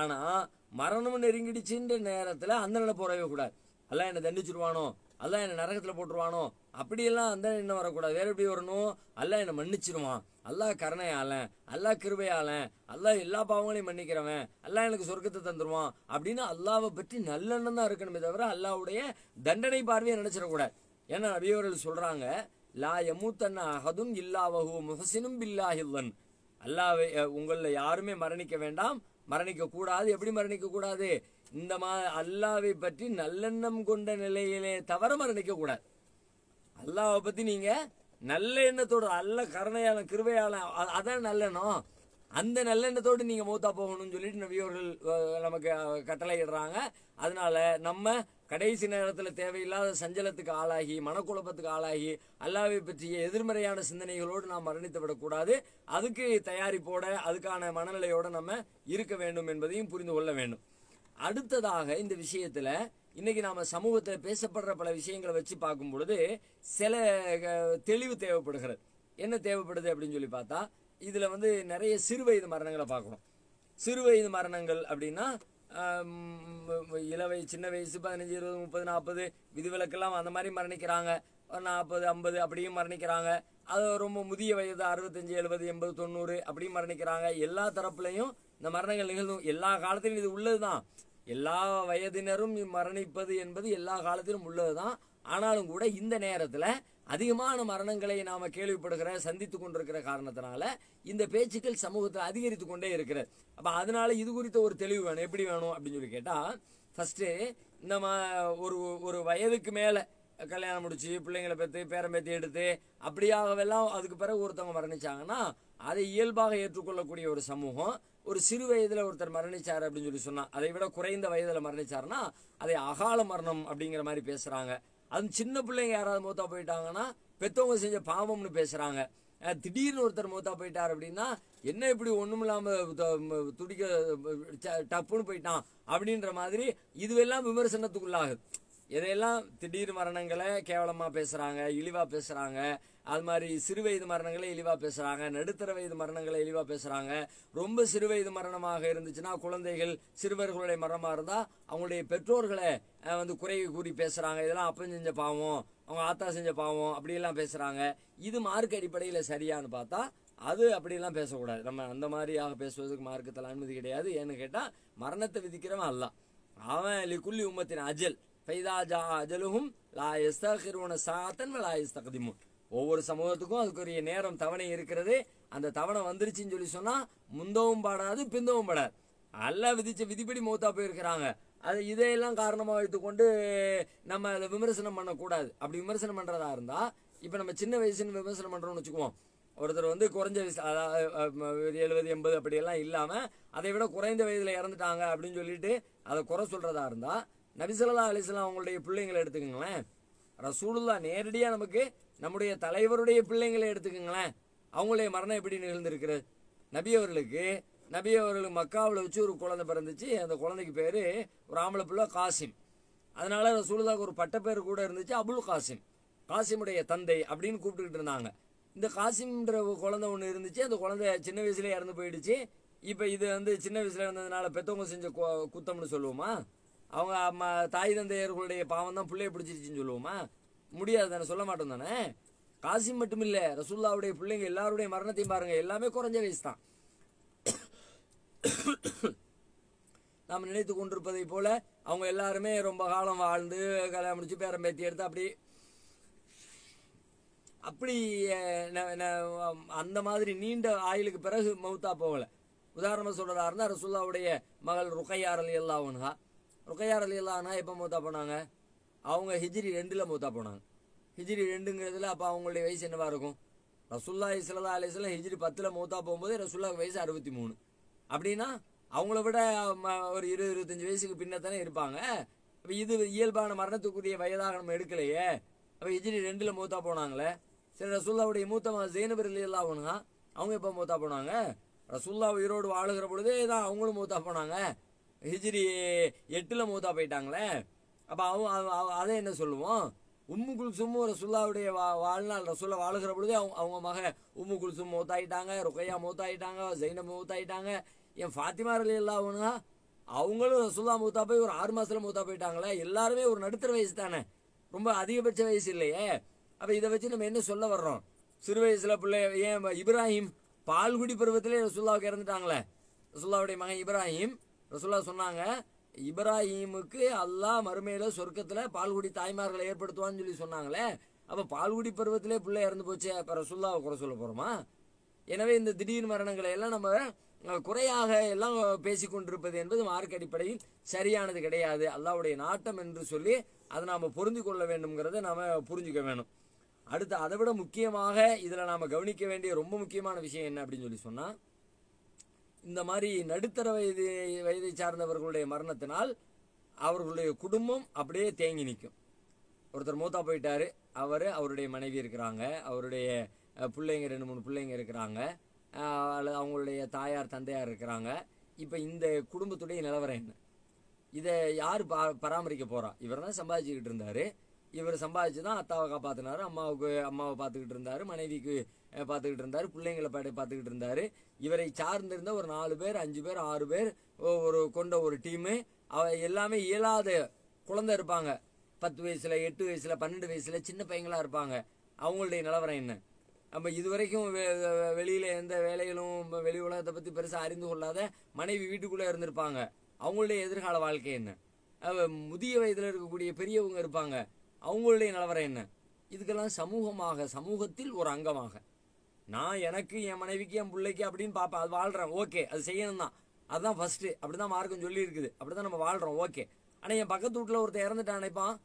ஆனால் மரணம் நெருங்கிடுச்சுன்ற நேரத்தில் அந்த நிலை போறவே கூடாது. அல்லாஹ் என்னை தண்டிச்சிருவானோ? அதெல்லாம் என்னை நரகத்தில் போட்டுருவானோ? அப்படியெல்லாம் அந்த எண்ணம் வரக்கூடாது. வேற எப்படி வரணும்? அல்லாஹ் என்னை மன்னிச்சிருவான். அல்லாஹ் கருணையாளன் அல்லாஹ் கிருபையாளன் அல்லாஹ் எல்லா பாவங்களையும் மன்னிக்கிறவன் அல்லாஹ் எனக்கு சொர்க்கத்தை தந்துருவான் அப்படின்னு அல்லாவை பற்றி நல்லெண்ணம் தான் இருக்கணுமே தவிர அல்லாவுடைய தண்டனை பார்வையை நினைச்சிடக்கூடாது. ஏன்னா நபியவர்கள் சொல்றாங்க லா யமூத்தன்ன அகதும் இல்லாவஹு முஹசினும் பில்லாஹில்லன் அல்லாவை உங்களில் யாருமே மரணிக்க வேண்டாம் மரணிக்க கூடாது. எப்படி மரணிக்க கூடாது? இந்த மா அல்லாவை பற்றி நல்லெண்ணம் கொண்ட நிலையிலே தவிர மரணிக்க கூடாது. அல்லாவை பத்தி நீங்க நல்ல எண்ணத்தோடு அல்ல கருணையான கிருபையால அதான் நல்லெண்ணம் அந்த நல்லெண்ணத்தோடு நீங்கள் மூத்தா போகணும்னு சொல்லிட்டு நவியோர்கள் நமக்கு கட்டளையிடுறாங்க. அதனால நம்ம கடைசி நேரத்தில் தேவையில்லாத சஞ்சலத்துக்கு ஆளாகி மனக்குழப்பத்துக்கு ஆளாகி அல்லாவை பற்றிய எதிர்மறையான சிந்தனைகளோடு நாம் மரணித்து விடக்கூடாது. அதுக்கு தயாரிப்போட அதுக்கான மனநிலையோடு நம்ம இருக்க வேண்டும் என்பதையும் புரிந்து கொள்ள வேண்டும். அடுத்ததாக இந்த விஷயத்தில் இன்னைக்கு நாம சமூகத்தில் பேசப்படுற பல விஷயங்களை வச்சு பார்க்கும் பொழுது சில தெளிவு தேவைப்படுகிறது. என்ன தேவைப்படுது அப்படின்னு சொல்லி பார்த்தா இதில் வந்து நிறைய சிறு வயது மரணங்களை பார்க்கணும். சிறு வயது மரணங்கள் அப்படின்னா இளவை சின்ன வயசு பதினஞ்சு இருபது முப்பது நாற்பது விதிவிலக்கெல்லாம் அந்த மாதிரி மரணிக்கிறாங்க. ஒரு நாற்பது ஐம்பது அப்படியும் மரணிக்கிறாங்க. அது ரொம்ப முதிய வயது அறுபத்தஞ்சு எழுபது எண்பது தொண்ணூறு அப்படியும் மரணிக்கிறாங்க. எல்லா தரப்புலையும் இந்த மரணங்கள் நிகழ்ந்தும். எல்லா காலத்திலும் இது உள்ளது தான் எல்லா வயதினரும் மரணிப்பது என்பது எல்லா காலத்திலும் உள்ளதுதான். ஆனாலும் கூட இந்த நேரத்தில் அதிகமான மரணங்களை நாம் கேள்விப்படுகிற சந்தித்து கொண்டிருக்கிற காரணத்தினால இந்த பேச்சுக்கள் சமூகத்தில் அதிகரித்து கொண்டே இருக்கிறது. அப்போ அதனால இது குறித்த ஒரு தெளிவு வேணும். எப்படி வேணும் அப்படின்னு சொல்லி கேட்டால் ஃபஸ்ட்டு இந்த மா- ஒரு ஒரு வயதுக்கு மேலே கல்யாணம் முடிச்சு பிள்ளைங்களை பெற்று பேரம்பேத்தி எடுத்து அப்படியாகவெல்லாம் அதுக்கு பிறகு ஒருத்தவங்க மரணிச்சாங்கன்னா அதை இயல்பாக ஏற்றுக்கொள்ளக்கூடிய ஒரு சமூகம் ஒரு சிறு வயதில் ஒருத்தர் மரணிச்சார் அப்படின்னு சொல்லி சொன்னால் அதை விட குறைந்த வயதில் மரணிச்சாருன்னா அதை அகால மரணம் அப்படிங்கிற மாதிரி பேசுகிறாங்க அது சின்ன பிள்ளைங்க யாராவது மூத்தா போயிட்டாங்கன்னா பெத்தவங்க செஞ்ச பாவம்னு பேசுகிறாங்க திடீர்னு ஒருத்தர் மூத்தா போயிட்டார் அப்படின்னா என்ன இப்படி ஒன்றும் இல்லாமல் துடிக்க டப்புன்னு போயிட்டான் அப்படின்ற மாதிரி இதுவெல்லாம் விமர்சனத்துக்குள்ளாகுது. இதையெல்லாம் திடீர் மரணங்களை கேவலமாக பேசுகிறாங்க இழிவாக பேசுகிறாங்க அது மாதிரி சிறு வயது மரணங்களை இழிவாக பேசுகிறாங்க நடுத்தர வயது மரணங்களை இழிவாக பேசுகிறாங்க ரொம்ப சிறு வயது மரணமாக இருந்துச்சுன்னா குழந்தைகள் சிறுவர்களுடைய மரணமாக இருந்தால் அவங்களுடைய பெற்றோர்களை வந்து குறை கூறி பேசுகிறாங்க இதெல்லாம் அப்பம் செஞ்ச பாவம் அவங்க ஆத்தா செஞ்ச பாவம் அப்படியெல்லாம் பேசுகிறாங்க இது மார்க் அடிப்படையில் சரியான்னு பார்த்தா அது அப்படிலாம் பேசக்கூடாது. நம்ம அந்த மாதிரியாக பேசுவதற்கு மார்க்கத்தில் அனுமதி கிடையாது. ஏன்னு கேட்டால் மரணத்தை விதிக்கிறவன் அல்ல அவன் லிக்குள்ளி உம்மத்தின் அஜல். ஃபைதா ஜா அஜலுகும் லா யஸ்தகிருன சாத்தன் லா யஸ்தகதிமுன் ஒவ்வொரு சமூகத்துக்கும் அதுக்குரிய நேரம் தவணை இருக்கிறது. அந்த தவணை வந்துருச்சுன்னு சொல்லி சொன்னால் முந்தவும் பாடாது பிந்தவும் பாடாது. அல்லாஹ் விதிச்ச விதிப்படி மூத்தா போயிருக்கிறாங்க. அது இதையெல்லாம் காரணமாக வைத்துக்கொண்டு நம்ம அதை விமர்சனம் பண்ணக்கூடாது. அப்படி விமர்சனம் பண்ணுறதா இருந்தால் இப்போ நம்ம சின்ன வயசுன்னு விமர்சனம் பண்ணுறோம்னு வச்சுக்குவோம். ஒருத்தர் வந்து குறைஞ்ச வயசு அதாவது எழுபது எண்பது அப்படியெல்லாம் இல்லாமல் அதை விட குறைந்த வயதில் இறந்துட்டாங்க அப்படின்னு சொல்லிட்டு அதை குறை சொல்கிறதா இருந்தால் நபிசல்லா அலிஸ்லாம் அவங்களுடைய பிள்ளைங்களை எடுத்துக்கோங்களேன். ரசூலுல்லா நேரடியாக நமக்கு நம்முடைய தலைவருடைய பிள்ளைங்களை எடுத்துக்கோங்களேன். அவங்களுடைய மரணம் எப்படி நிகழ்ந்திருக்கிறது? நபி அவர்களுக்கு நபி அவர்கள் மக்காவில் வச்சு ஒரு குழந்தை பிறந்துச்சு. அந்த குழந்தைக்கு பேர் ஒரு ஆம்பளை பிள்ளை காசிம். அதனால் ரசூலுல்லாவுக்கு ஒரு பட்டப்பேர் கூட இருந்துச்சு அபுல் காசிம். காசிமுடைய தந்தை அப்படின்னு கூப்பிட்டுக்கிட்டு இருந்தாங்க. இந்த காசிம்ன்ற குழந்தை ஒன்று இருந்துச்சு. அந்த குழந்தை சின்ன வயசுலேயே இறந்து போயிடுச்சு. இப்போ இது வந்து சின்ன வயசில் இருந்ததுனால பெத்தவங்க செஞ்ச கு- குத்தம்னு சொல்லுவோமா? அவங்க அம்மா தாய் தந்தையர்களுடைய பாவம் தான் பிள்ளைய பிடிச்சிருச்சுன்னு சொல்லுவோமா? முடியாது தானே சொல்ல மாட்டோம் தானே? காசிம் மட்டும் இல்லை ரசூல்லாவுடைய பிள்ளைங்க எல்லாருடைய மரணத்தையும் பாருங்க எல்லாமே குறைஞ்ச வயசு தான். நாம் நினைத்து கொண்டிருப்பதை போல அவங்க எல்லாருமே ரொம்ப காலம் வாழ்ந்து கல்யாணம் முடிச்சு பேரம் பேத்தி எடுத்து அப்படி அப்படி அந்த மாதிரி நீண்ட ஆயுளுக்கு பிறகு மௌத்தா போகலை. உதாரணமாக சொல்கிறதா இருந்தால் ரசுல்லாவுடைய மகள் ருக்கையாரல் எல்லாம் அல்லாவுன்ஹா ருக்கையார் அலி எப்போ மூத்தா போனாங்க? அவங்க ஹிஜ்ரி ரெண்டுல மூத்தா போனாங்க. ஹிஜ்ரி ரெண்டுங்கிறதுல அப்போ அவங்களுடைய வயசு என்னவா இருக்கும்? ரசுல்லா இஸ்லா அலிஸ்லாம் ஹிஜ்ரி பத்தில் மூத்தா போகும்போது ரசுல்லாவுக்கு வயசு அறுபத்தி மூணு அப்படின்னா அவங்கள விட ம- ஒரு இருபது இருபத்தஞ்சு வயசுக்கு பின்னத்தானே தானே இருப்பாங்க. இப்போ இது இயல்பான மரணத்துக்குரிய வயதாக நம்ம எடுக்கலையே. அப்போ ஹிஜ்ரி ரெண்டுல மூத்தா போனாங்களே. சரி ரசுல்லாவுடைய மூத்த ஜெயினபர் எல்லாம் அவனுங்க அவங்க எப்போ மூத்தா போனாங்க? ரசுல்லா உயிரோடு வாழுகிற பொழுதே தான் அவங்களும் மூத்தா போனாங்க. ஹிஜ்ரி எட்டில் மூத்தா போயிட்டாங்களே. அப்போ அவன் அவ- அவ- அதை என்ன சொல்லுவோம் உம்மு குல்சும் ரசுல்லாவுடைய வா வாழ்நாள் ரசுல்லா வாழுகிற பொழுது அவங்க அவங்க மக உம்மு குல்சும் மூத்தாயிட்டாங்க ருக்கையா மூத்தாயிட்டாங்க ஜெயினப் மூத்தாயிட்டாங்க. என் ஃபாத்திமா அலி அல்லாவுனா அவங்களும் ரசுல்லா மூத்தா போய் ஒரு ஆறு மாதத்தில் மூத்தா போயிட்டாங்களே. எல்லாருமே ஒரு நடுத்தர வயசு தானே. ரொம்ப அதிகபட்ச வயசு இல்லையே. அப்போ இதை வச்சு நம்ம என்ன சொல்ல வர்றோம்? சிறு வயசில் பிள்ளை ஏன் இப்ராஹிம் பால்குடி பருவத்திலே ரசுல்லாவுக்கு இறந்துட்டாங்களே. ரசுல்லாவுடைய மகன் இப்ராஹிம் ரசுல்லா சொன்னாங்க இப்ராஹிமுக்கு அல்லாஹ் மறுமையில் சொர்க்கத்தில் பால்குடி தாய்மார்களை ஏற்படுத்துவான்னு சொல்லி சொன்னாங்களே அப்போ பால்குடி பருவத்திலே பிள்ளை இறந்து போச்சு அப்போ ரசுல்லாவை குறை சொல்ல போகிறோமா எனவே இந்த திடீர் மரணங்களை எல்லாம் நம்ம குறையாக எல்லாம் பேசி கொண்டிருப்பது என்பது மார்க் அடிப்படையில் சரியானது கிடையாது. அல்லாவுடைய நாட்டம் என்று சொல்லி அதை நாம் பொருந்தி கொள்ள வேண்டும்ங்கிறத நாம் புரிஞ்சுக்க வேணும். அடுத்து அதை விட முக்கியமாக இதில் நாம் கவனிக்க வேண்டிய ரொம்ப முக்கியமான விஷயம் என்ன அப்படின்னு சொல்லி சொன்னால் இந்த மாதிரி நடுத்தர வயது வயதை சார்ந்தவர்களுடைய மரணத்தினால் அவர்களுடைய குடும்பம் அப்படியே தேங்கி நிற்கும். ஒருத்தர் மூத்தா போயிட்டாரு. அவர் அவருடைய மனைவி இருக்கிறாங்க. அவருடைய பிள்ளைங்க ரெண்டு மூணு பிள்ளைங்க இருக்கிறாங்க. அல்லது அவங்களுடைய தாயார் தந்தையார் இருக்கிறாங்க. இப்போ இந்த குடும்பத்துடைய நிலவரம் என்ன? இதை யார் பா பராமரிக்க போகிறா இவர் தான் சம்பாதிச்சுக்கிட்டு இருந்தார். இவர் சம்பாதிச்சு தான் அத்தாவை காப்பாற்றினார் அம்மாவுக்கு அம்மாவை பார்த்துக்கிட்டு இருந்தாரு. மனைவிக்கு பார்த்துக்கிட்டு இருந்தார் பிள்ளைங்களை பாடி பார்த்துக்கிட்டு இருந்தார் இவரை சார்ந்திருந்த ஒரு நாலு பேர் அஞ்சு பேர் ஆறு பேர் ஒரு கொண்ட ஒரு டீமு. அவ எல்லாமே இயலாத குழந்தை இருப்பாங்க. பத்து வயசில் எட்டு வயசில் பன்னெண்டு வயசில் சின்ன பையங்களா இருப்பாங்க. அவங்களுடைய நிலவரம் என்ன? நம்ம இதுவரைக்கும் வெ- எந்த வேலைகளும் வெளி உலகத்தை பற்றி பெருசாக அறிந்து கொள்ளாத மனைவி வீட்டுக்குள்ளே இருந்திருப்பாங்க. அவங்களுடைய எதிர்கால வாழ்க்கை என்ன? முதிய வயதில் இருக்கக்கூடிய பெரியவங்க இருப்பாங்க. அவங்களுடைய நிலவரம் என்ன? இதுக்கெல்லாம் சமூகமாக சமூகத்தில் ஒரு அங்கமாக. நான் எனக்கு என் மனைவிக்கு என் பிள்ளைக்கு அப்படின்னு பார்ப்பேன் அது வாழ்கிறேன் ஓகே. அது செய்யணும் தான் அதுதான் அப்படி தான் மார்க்கம் சொல்லியிருக்குது. அப்படி அப்படிதான் நம்ம வாழ்கிறோம் ஓகே. ஆனால் என் பக்கத்து வீட்டில் ஒருத்தன் இறந்துட்டான் நினைப்பான்.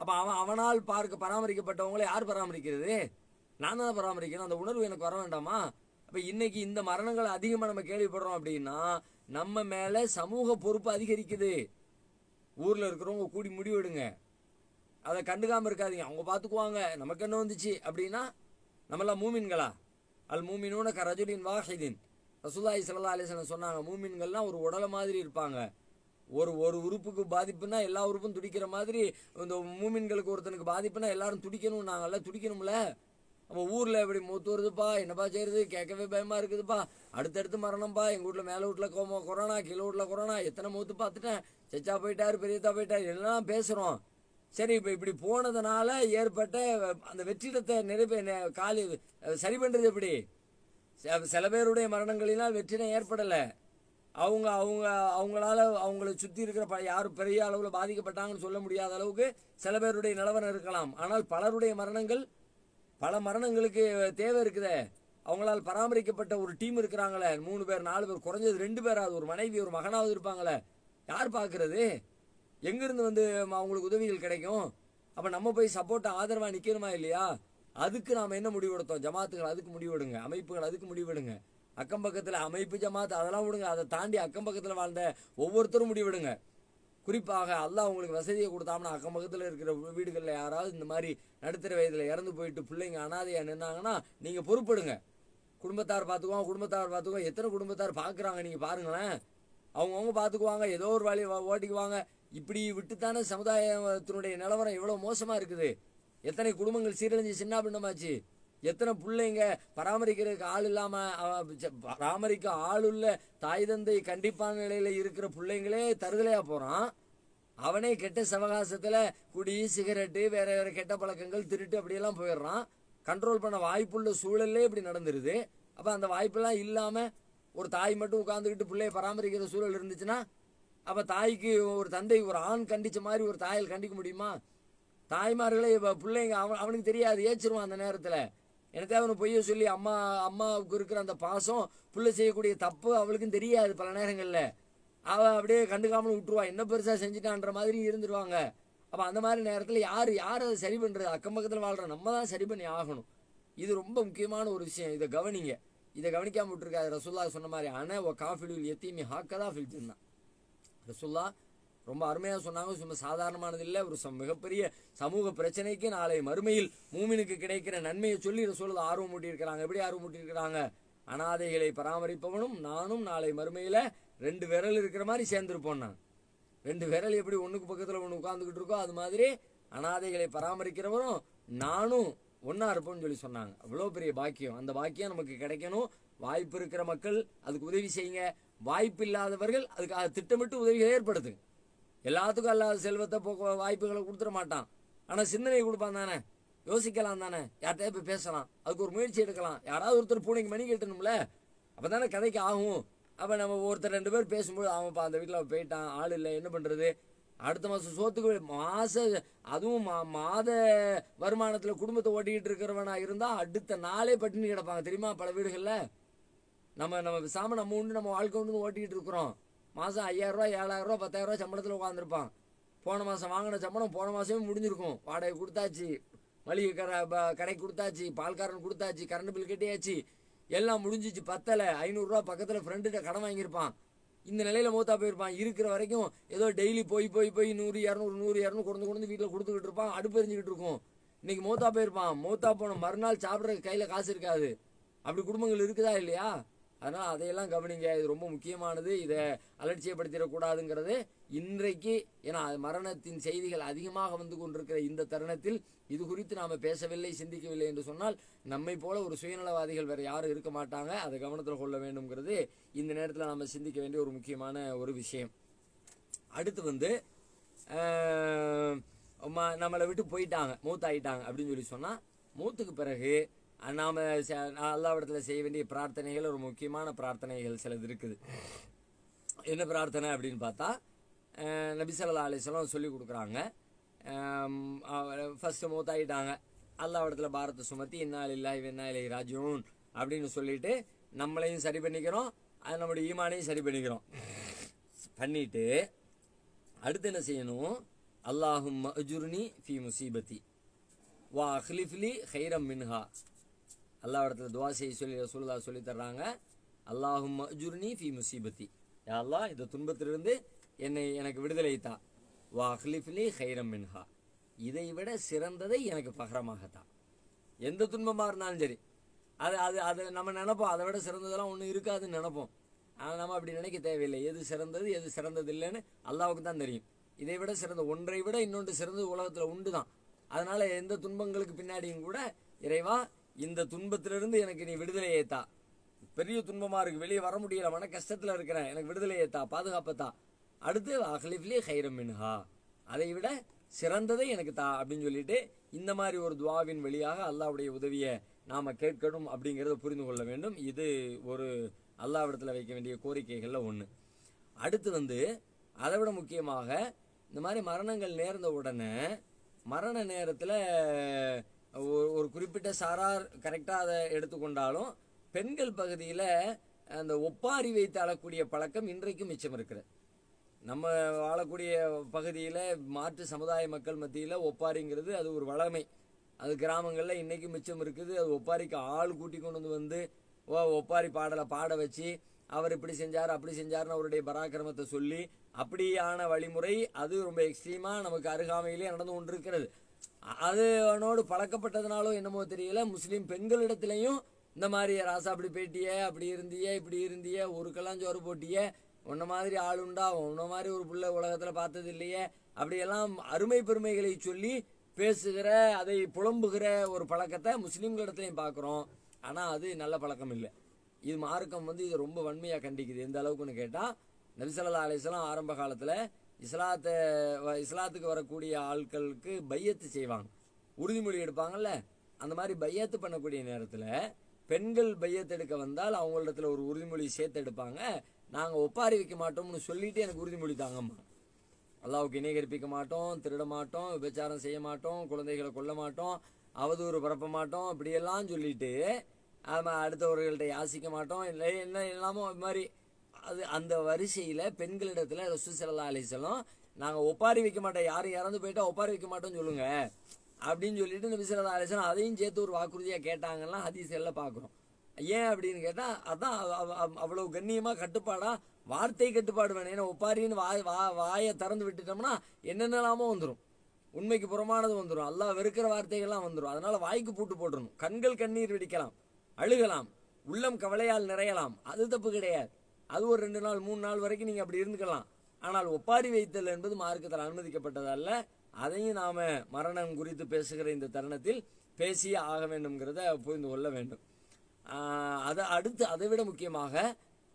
அப்போ அவன் அவனால் பார்க்க பராமரிக்கப்பட்டவங்களை யார் பராமரிக்கிறது? நான் தான் பராமரிக்கணும். அந்த உணர்வு எனக்கு வர வேண்டாமா? அப்போ இன்னைக்கு இந்த மரணங்கள் அதிகமாக நம்ம கேள்விப்படுறோம் அப்படின்னா நம்ம மேலே சமூக பொறுப்பு அதிகரிக்குது. ஊரில் இருக்கிறவங்க கூடி முடிவெடுங்க அதை கண்டுக்காமல் இருக்காதீங்க. அவங்க பார்த்துக்குவாங்க நமக்கு என்ன வந்துச்சு அப்படின்னா நம்மளாம் மூமின்களா? அல் மூமினூன கரஜுலின் வாஹிதின். ரசூலாய் சல்லா அலிஸ்லாம் சொன்னாங்க மூமின்கள்லாம் ஒரு உடலை மாதிரி இருப்பாங்க. ஒரு ஒரு உறுப்புக்கு பாதிப்புனா எல்லா உறுப்பும் துடிக்கிற மாதிரி இந்த மூமின்களுக்கு ஒருத்தனுக்கு பாதிப்புனா எல்லாரும் துடிக்கணும் நாங்கள்ல துடிக்கணும்ல? அப்போ ஊரில் எப்படி மூத்து வருதுப்பா என்னப்பா செய்யறது கேட்கவே பயமாக இருக்குதுப்பா. அடுத்தடுத்து மரணம்ப்பா எங்கள் வீட்ல மேலே வீட்ல கோமோ கொரோனா கீழே வீட்டில் கொரோனா எத்தனை மூத்து பார்த்துட்டேன். செச்சா போயிட்டார் பெரியதா போயிட்டார் எல்லாம் பேசுகிறோம் சரி இப்போ இப்படி போனதுனால ஏற்பட்ட அந்த வெற்றிடத்தை நிறைவே காலி சரி பண்ணுறது எப்படி? சில- சில பேருடைய மரணங்களினால் வெற்றிடம் ஏற்படலை. அவங்க அவங்க அவங்களால அவங்கள சுற்றி இருக்கிற ப- யாரும் பெரிய அளவில் பாதிக்கப்பட்டாங்கன்னு சொல்ல முடியாத அளவுக்கு சில பேருடைய நிலவரம் இருக்கலாம். ஆனால் பலருடைய மரணங்கள் பல மரணங்களுக்கு தேவை இருக்குதே. அவங்களால் பராமரிக்கப்பட்ட ஒரு டீம் இருக்கிறாங்களே. மூணு பேர் நாலு பேர் குறைஞ்சது ரெண்டு பேராவது ஒரு மனைவி ஒரு மகனாவது இருப்பாங்களே. யார் பார்க்கறது? எங்கேருந்து வந்து அவங்களுக்கு உதவிகள் கிடைக்கும்? அப்போ நம்ம போய் சப்போர்ட்டாக ஆதரவாக நிற்கணுமா இல்லையா? அதுக்கு நாம் என்ன முடிவெடுத்தோம் ஜமாத்துகள் அதுக்கு முடிவெடுங்க அமைப்புகள் அதுக்கு முடிவெடுங்க அக்கம் பக்கத்தில் அமைப்பு ஜமாத் அதெல்லாம் விடுங்க. அதை தாண்டி அக்கம் பக்கத்தில் வாழ்ந்த ஒவ்வொருத்தரும் முடிவெடுங்க குறிப்பாக அல்லாஹ் உங்களுக்கு வசதியை கொடுத்தாமனா அக்கம் பக்கத்தில் இருக்கிற வீடுகளில் யாராவது இந்த மாதிரி நடுத்தர வயதில் இறந்து போயிட்டு பிள்ளைங்க அனாதையாக நின்னாங்கன்னா நீங்கள் பொறுப்படுங்க. குடும்பத்தார் பார்த்துக்குவாங்க குடும்பத்தார் பார்த்துக்குவாங்க எத்தனை குடும்பத்தார் பார்க்குறாங்க நீங்கள் பாருங்களேன். அவங்கவுங்க பார்த்துக்குவாங்க ஏதோ ஒரு வேலையை ஓட்டிக்குவாங்க. இப்படி விட்டுத்தானே சமுதாயத்தினுடைய நிலவரம் இவ்வளோ மோசமா இருக்குது? எத்தனை குடும்பங்கள் சீரழிஞ்சு சின்ன பின்னமாச்சு எத்தனை பிள்ளைங்க பராமரிக்கிறதுக்கு ஆள் இல்லாம பராமரிக்க ஆள் உள்ள தாய் தந்தை கண்டிப்பான நிலையில இருக்கிற பிள்ளைங்களே தருதலையா போறான்? அவனே கெட்ட சவகாசத்துல குடி சிகரெட்டு வேற வேற கெட்ட பழக்கங்கள் திருட்டு அப்படியெல்லாம் போயிடுறான். கண்ட்ரோல் பண்ண வாய்ப்புள்ள சூழல்லே இப்படி நடந்துருது. அப்ப அந்த வாய்ப்பெல்லாம் இல்லாம ஒரு தாய் மட்டும் உட்காந்துக்கிட்டு பிள்ளைய பராமரிக்கிற சூழல் இருந்துச்சுன்னா அப்ப தாய்க்கு ஒரு தந்தை ஒரு ஆண் கண்டிச்ச மாதிரி ஒரு தாயால் கண்டிக்க முடியுமா? தாய்மார்களே இப்ப பிள்ளைங்க அவன் அவனுக்கு தெரியாது ஏச்சிருவான் அந்த நேரத்துல. எனக்கு அவனு பொய்ய சொல்லி அம்மா அம்மாவுக்கு இருக்கிற அந்த பாசம் புள்ள செய்யக்கூடிய தப்பு அவளுக்கும் தெரியாது பல நேரங்கள்ல. அவ அப்படியே கண்டுக்காமல் விட்டுருவா. என்ன பெருசா செஞ்சுட்டான்ற மாதிரி இருந்துருவாங்க. அப்ப அந்த மாதிரி நேரத்துல யார் யார் அதை சரி பண்றது? அக்கம் பக்கத்துல வாழ்ற நம்ம தான் சரி பண்ணி ஆகணும். இது ரொம்ப முக்கியமான ஒரு விஷயம். இதை கவனிங்க. இதை கவனிக்காம விட்டுருக்காது. ரசூல்லா சொன்ன மாதிரி அன ஓ காஃபிலுல் எத்தீமி ஹாக்கதா ஃபில் ஜன்னா. ரசுல்லா ரொம்ப அருமையாக சொன்னாங்க. சும்மா சாதாரணமானது இல்லை. ஒரு மிகப்பெரிய சமூக பிரச்சனைக்கு நாளை மறுமையில் மூமினுக்கு கிடைக்கிற நன்மையை சொல்லி ரசூல் ஆர்வம் மூட்டியிருக்கிறாங்க. எப்படி ஆர்வம் மூட்டிருக்கிறாங்க அனாதைகளை பராமரிப்பவனும் நானும் நாளை மறுமையில் ரெண்டு விரல் இருக்கிற மாதிரி சேர்ந்துருப்போம் நான். ரெண்டு விரல் எப்படி ஒன்றுக்கு பக்கத்தில் ஒன்று உட்காந்துக்கிட்டு இருக்கோ அது மாதிரி அனாதைகளை பராமரிக்கிறவரும் நானும் ஒன்றா இருப்போம்னு சொல்லி சொன்னாங்க. அவ்வளோ பெரிய பாக்கியம். அந்த பாக்கியம் நமக்கு கிடைக்கணும். வாய்ப்பு இருக்கிற மக்கள் அதுக்கு உதவி செய்யுங்க. வாய்ப்பு இல்லாதவர்கள் அதுக்கு அது திட்டமிட்டு உதவிகளை ஏற்படுத்துங்க எல்லாத்துக்கும் அல்லாத செல்வத்தை போக்க வாய்ப்புகளை கொடுத்துட மாட்டான். ஆனால் சிந்தனை கொடுப்பான் தானே? யோசிக்கலாம் தானே? யார்கிட்டயே போய் பேசலாம். அதுக்கு ஒரு முயற்சி எடுக்கலாம். யாராவது ஒருத்தர் பூனைக்கு மணி கட்டணும்ல? அப்போ தானே கதைக்கு ஆகும். அப்போ நம்ம ஒருத்தர் ரெண்டு பேர் பேசும்போது அவன்ப்பா அந்த வீட்டில் போயிட்டான் ஆள் இல்லை என்ன பண்ணுறது அடுத்த மாதம் சோத்துக்கு மாதம் அதுவும் மா மாத வருமானத்தில் குடும்பத்தை ஓட்டிக்கிட்டு இருக்கிறவனா இருந்தால் அடுத்த நாளே பட்டினி கிடப்பாங்க. தெரியுமா பல வீடுகளில்? நம்ம நம்ம சாம நம்ம உண்டு நம்ம வாழ்க்கை உண்டு ஓட்டிக்கிட்டு இருக்கிறோம். மாதம் ஐயாயிரரூவா ஏழாயிரரூவா பத்தாயிரரூவா சம்பளத்தில் உட்காந்துருப்பான் போன மாதம் வாங்கின சம்பளம் போன மாதமே முடிஞ்சிருக்கும். வாடகை கொடுத்தாச்சு. மளிகை கடை கடைக்கு கொடுத்தாச்சு. பால்காரன் கொடுத்தாச்சு. கரண்ட் பில் கட்டியாச்சு. எல்லாம் முடிஞ்சிச்சு பத்தலை. ஐநூறுரூவா பக்கத்தில் ஃப்ரெண்டுகிட்ட கடன் வாங்கியிருப்பான். இந்த நிலையில் மூத்தா போயிருப்பான். இருக்கிற வரைக்கும் ஏதோ டெய்லி போய் போய் போய் நூறு இரநூறு நூறு இரநூறு கொண்டு கொண்டு வீட்டில் கொடுத்துக்கிட்டு இருப்பான். அடுப்பு எரிஞ்சுக்கிட்டு இருக்கும். இன்னைக்கு மூத்தா போயிருப்பான். மூத்தா போன மறுநாள் சாப்பிட்றதுக்கு கையில் காசு இருக்காது. அப்படி குடும்பங்கள் இருக்குதா இல்லையா? அதனால் அதையெல்லாம் கவனிங்க. இது ரொம்ப முக்கியமானது. இதை அலட்சியப்படுத்திடக்கூடாதுங்கிறது இன்றைக்கு ஏன்னா அது மரணத்தின் செய்திகள் அதிகமாக வந்து கொண்டிருக்கிற இந்த தருணத்தில் இது குறித்து நாம் பேசவில்லை சிந்திக்கவில்லை என்று சொன்னால் நம்மை போல ஒரு சுயநலவாதிகள் வேறு யாரும் இருக்க மாட்டாங்க. அதை கவனத்தில் கொள்ள வேண்டும்ங்கிறது இந்த நேரத்தில் நாம் சிந்திக்க வேண்டிய ஒரு முக்கியமான ஒரு விஷயம். அடுத்து வந்து ம- நம்மளை விட்டு போயிட்டாங்க மூத்தாயிட்டாங்க அப்படின்னு சொல்லி சொன்னால் மூத்துக்கு பிறகு நாம் ச- அல்லாவிடத்தில் செய்ய வேண்டிய பிரார்த்தனைகள் ஒரு முக்கியமான பிரார்த்தனைகள் சிலது இருக்குது. என்ன பிரார்த்தனை அப்படின்னு பார்த்தா நபிசல்லா நபி சொல்லி கொடுக்குறாங்க. ஃபஸ்ட்டு மூத்தாயிட்டாங்க. அல்லாவிடத்தில் பாரத்தை சுமத்தி இன்னா இல்லாஹி இன்னா இலை ராஜூன் அப்படின்னு சொல்லிட்டு நம்மளையும் சரி பண்ணிக்கிறோம். அது நம்முடைய ஈமானையும் சரி பண்ணிக்கிறோம். பண்ணிட்டு அடுத்து என்ன செய்யணும்? அல்லாஹும் அஜுர்னி ஃபி முசீபத்தி வா அஹ்லிஃப்லி ஹைரம் மின்ஹா அல்லாஹ்விடத்துல துவா செய்ய சொல்லி ரசூல்லா சொல்லி தர்றாங்க. அல்லாஹும் அஜுர்னி ஃபி முசீபத்தி. அல்லாஹ் இந்த துன்பத்திலிருந்து என்னை எனக்கு விடுதலை தான் வா அஹ்லிஃப்லி ஹைரம் மின்ஹா. இதை விட சிறந்ததை எனக்கு பகரமாகத்தான் எந்த துன்பமாக இருந்தாலும் சரி. அது அது அது நம்ம நினைப்போம். அதை விட சிறந்ததெல்லாம் ஒன்றும் இருக்காதுன்னு நினைப்போம். ஆனால் நம்ம அப்படி நினைக்க தேவையில்லை. எது சிறந்தது எது சிறந்தது இல்லைன்னு அல்லாவுக்கு தான் தெரியும். இதை விட சிறந்த ஒன்றை விட இன்னொன்று சிறந்தது உலகத்தில் உண்டு தான் அதனால் எந்த துன்பங்களுக்கு பின்னாடியும் கூட இறைவா இந்த துன்பத்திலிருந்து எனக்கு நீ விடுதலை பெரிய துன்பமா இருக்கு. வெளியே வர முடியல. மன கஷ்டத்துல இருக்கிறேன். எனக்கு விடுதலை ஏத்தா. பாதுகாப்பத்தா அடுத்து அஹ்லிஃப்லி ஹைரம் மின்ஹா. அதை விட சிறந்ததை எனக்கு தா அப்படின்னு சொல்லிட்டு இந்த மாதிரி ஒரு துவாவின் வழியாக அல்லாவுடைய உதவியை நாம கேட்கணும் அப்படிங்கிறத புரிந்து கொள்ள வேண்டும். இது ஒரு அல்லாவிடத்தில் வைக்க வேண்டிய கோரிக்கைகளில் ஒன்று அடுத்து வந்து அதை விட முக்கியமாக இந்த மாதிரி மரணங்கள் நேர்ந்த உடனே மரண நேரத்தில் ஒரு ஒரு குறிப்பிட்ட சாரார் கரெக்டாக அதை எடுத்துக்கொண்டாலும் பெண்கள் பகுதியில் அந்த ஒப்பாரி வைத்து அழக்கூடிய பழக்கம் இன்றைக்கும் மிச்சம் இருக்கிறது. நம்ம வாழக்கூடிய பகுதியில் மாற்று சமுதாய மக்கள் மத்தியில் ஒப்பாரிங்கிறது அது ஒரு வளமை. அது கிராமங்களில் இன்றைக்கும் மிச்சம் இருக்குது. அது ஒப்பாரிக்கு ஆள் கூட்டி கொண்டு வந்து வந்து ஓ ஒப்பாரி பாடலை பாட வச்சு அவர் இப்படி செஞ்சார் அப்படி செஞ்சார்னு அவருடைய பராக்கிரமத்தை சொல்லி அப்படியான வழிமுறை அது ரொம்ப எக்ஸ்ட்ரீமாக நமக்கு அருகாமையிலே நடந்து கொண்டிருக்கிறது. அது அவனோடு பழக்கப்பட்டதுனாலோ என்னமோ தெரியல. முஸ்லீம் பெண்களிடத்துலையும் இந்த மாதிரி ராசா அப்படி போயிட்டிய அப்படி இருந்தியே இப்படி இருந்தியே ஊருக்கெல்லாம் சோறு போட்டியே உன்ன மாதிரி ஆளுண்டா உன்ன மாதிரி ஒரு பிள்ளை உலகத்தில் பார்த்தது இல்லையே அப்படியெல்லாம் அருமை பெருமைகளை சொல்லி பேசுகிற அதை புலம்புகிற ஒரு பழக்கத்தை முஸ்லீம்களிடத்துலையும் பார்க்குறோம். ஆனால் அது நல்ல பழக்கம் இல்லை. இது மார்க்கம் வந்து இது ரொம்ப வன்மையாக கண்டிக்குது. எந்த அளவுக்குன்னு கேட்டால் நபிசல்லா அலிஸ்லாம் ஆரம்ப காலத்தில் இஸ்லாத்தை வ- இஸ்லாத்துக்கு வரக்கூடிய ஆட்களுக்கு பையத்து செய்வாங்க. உறுதிமொழி எடுப்பாங்கல்ல? அந்த மாதிரி பையத்து பண்ணக்கூடிய நேரத்தில் பெண்கள் பையத்து எடுக்க வந்தால் அவங்களிடத்துல ஒரு உறுதிமொழி சேர்த்து எடுப்பாங்க. நாங்கள் ஒப்பாரி வைக்க மாட்டோம்னு சொல்லிட்டு எனக்கு உறுதிமொழி தாங்கம்மா. அல்லாவுக்கு இணை கற்பிக்க மாட்டோம் திருட மாட்டோம் விபச்சாரம் செய்ய மாட்டோம் குழந்தைகளை கொல்ல மாட்டோம் அவதூறு பரப்ப மாட்டோம் இப்படியெல்லாம் சொல்லிட்டு ஆமா அடுத்தவர்கள்ட்ட யாசிக்க மாட்டோம் இல்லை என்ன எல்லாமோ இது மாதிரி அது அந்த வரிசையில் பெண்களிடத்தில் ரசூ சல்லா அலிசல்லாம் நாங்கள் ஒப்பாரி வைக்க மாட்டோம் யாரும் இறந்து போயிட்டா ஒப்பாரி வைக்க மாட்டோம்னு சொல்லுங்க. அப்படின்னு சொல்லிட்டு இந்த ஸல்லல்லாஹு அலிசலம் அதையும் சேர்த்து ஒரு வாக்குறுதியாக கேட்டாங்கன்னா ஹதீஸ்களில் பார்க்குறோம். ஏன் அப்படின்னு கேட்டால் அதான் அவ்வளோ கண்ணியமாக கட்டுப்பாடாக வார்த்தை கட்டுப்பாடு வேணும். ஏன்னா ஒப்பாரின்னு வாய் வா வாயை திறந்து விட்டுட்டோம்னா என்னென்னலாமோ வந்துடும் உண்மைக்கு புறமானது வந்துடும் அல்லா வெறுக்கிற வார்த்தைகள்லாம் வந்துடும் அதனால் வாய்க்கு பூட்டு போட்டுடணும் கண்கள் கண்ணீர் வெடிக்கலாம். அழுகலாம். உள்ளம் கவலையால் நிறையலாம். அது தப்பு கிடையாது. அது ஒரு ரெண்டு நாள் மூணு நாள் வரைக்கும் நீங்கள் அப்படி இருந்துக்கலாம். ஆனால் ஒப்பாரி வைத்தல் என்பது மார்க்கத்தில் அனுமதிக்கப்பட்டதல்ல. அதையும் நாம் மரணம் குறித்து பேசுகிற இந்த தருணத்தில் பேசியே ஆக வேண்டும்ங்கிறத புரிந்து கொள்ள வேண்டும். அதை அடுத்து அதை விட முக்கியமாக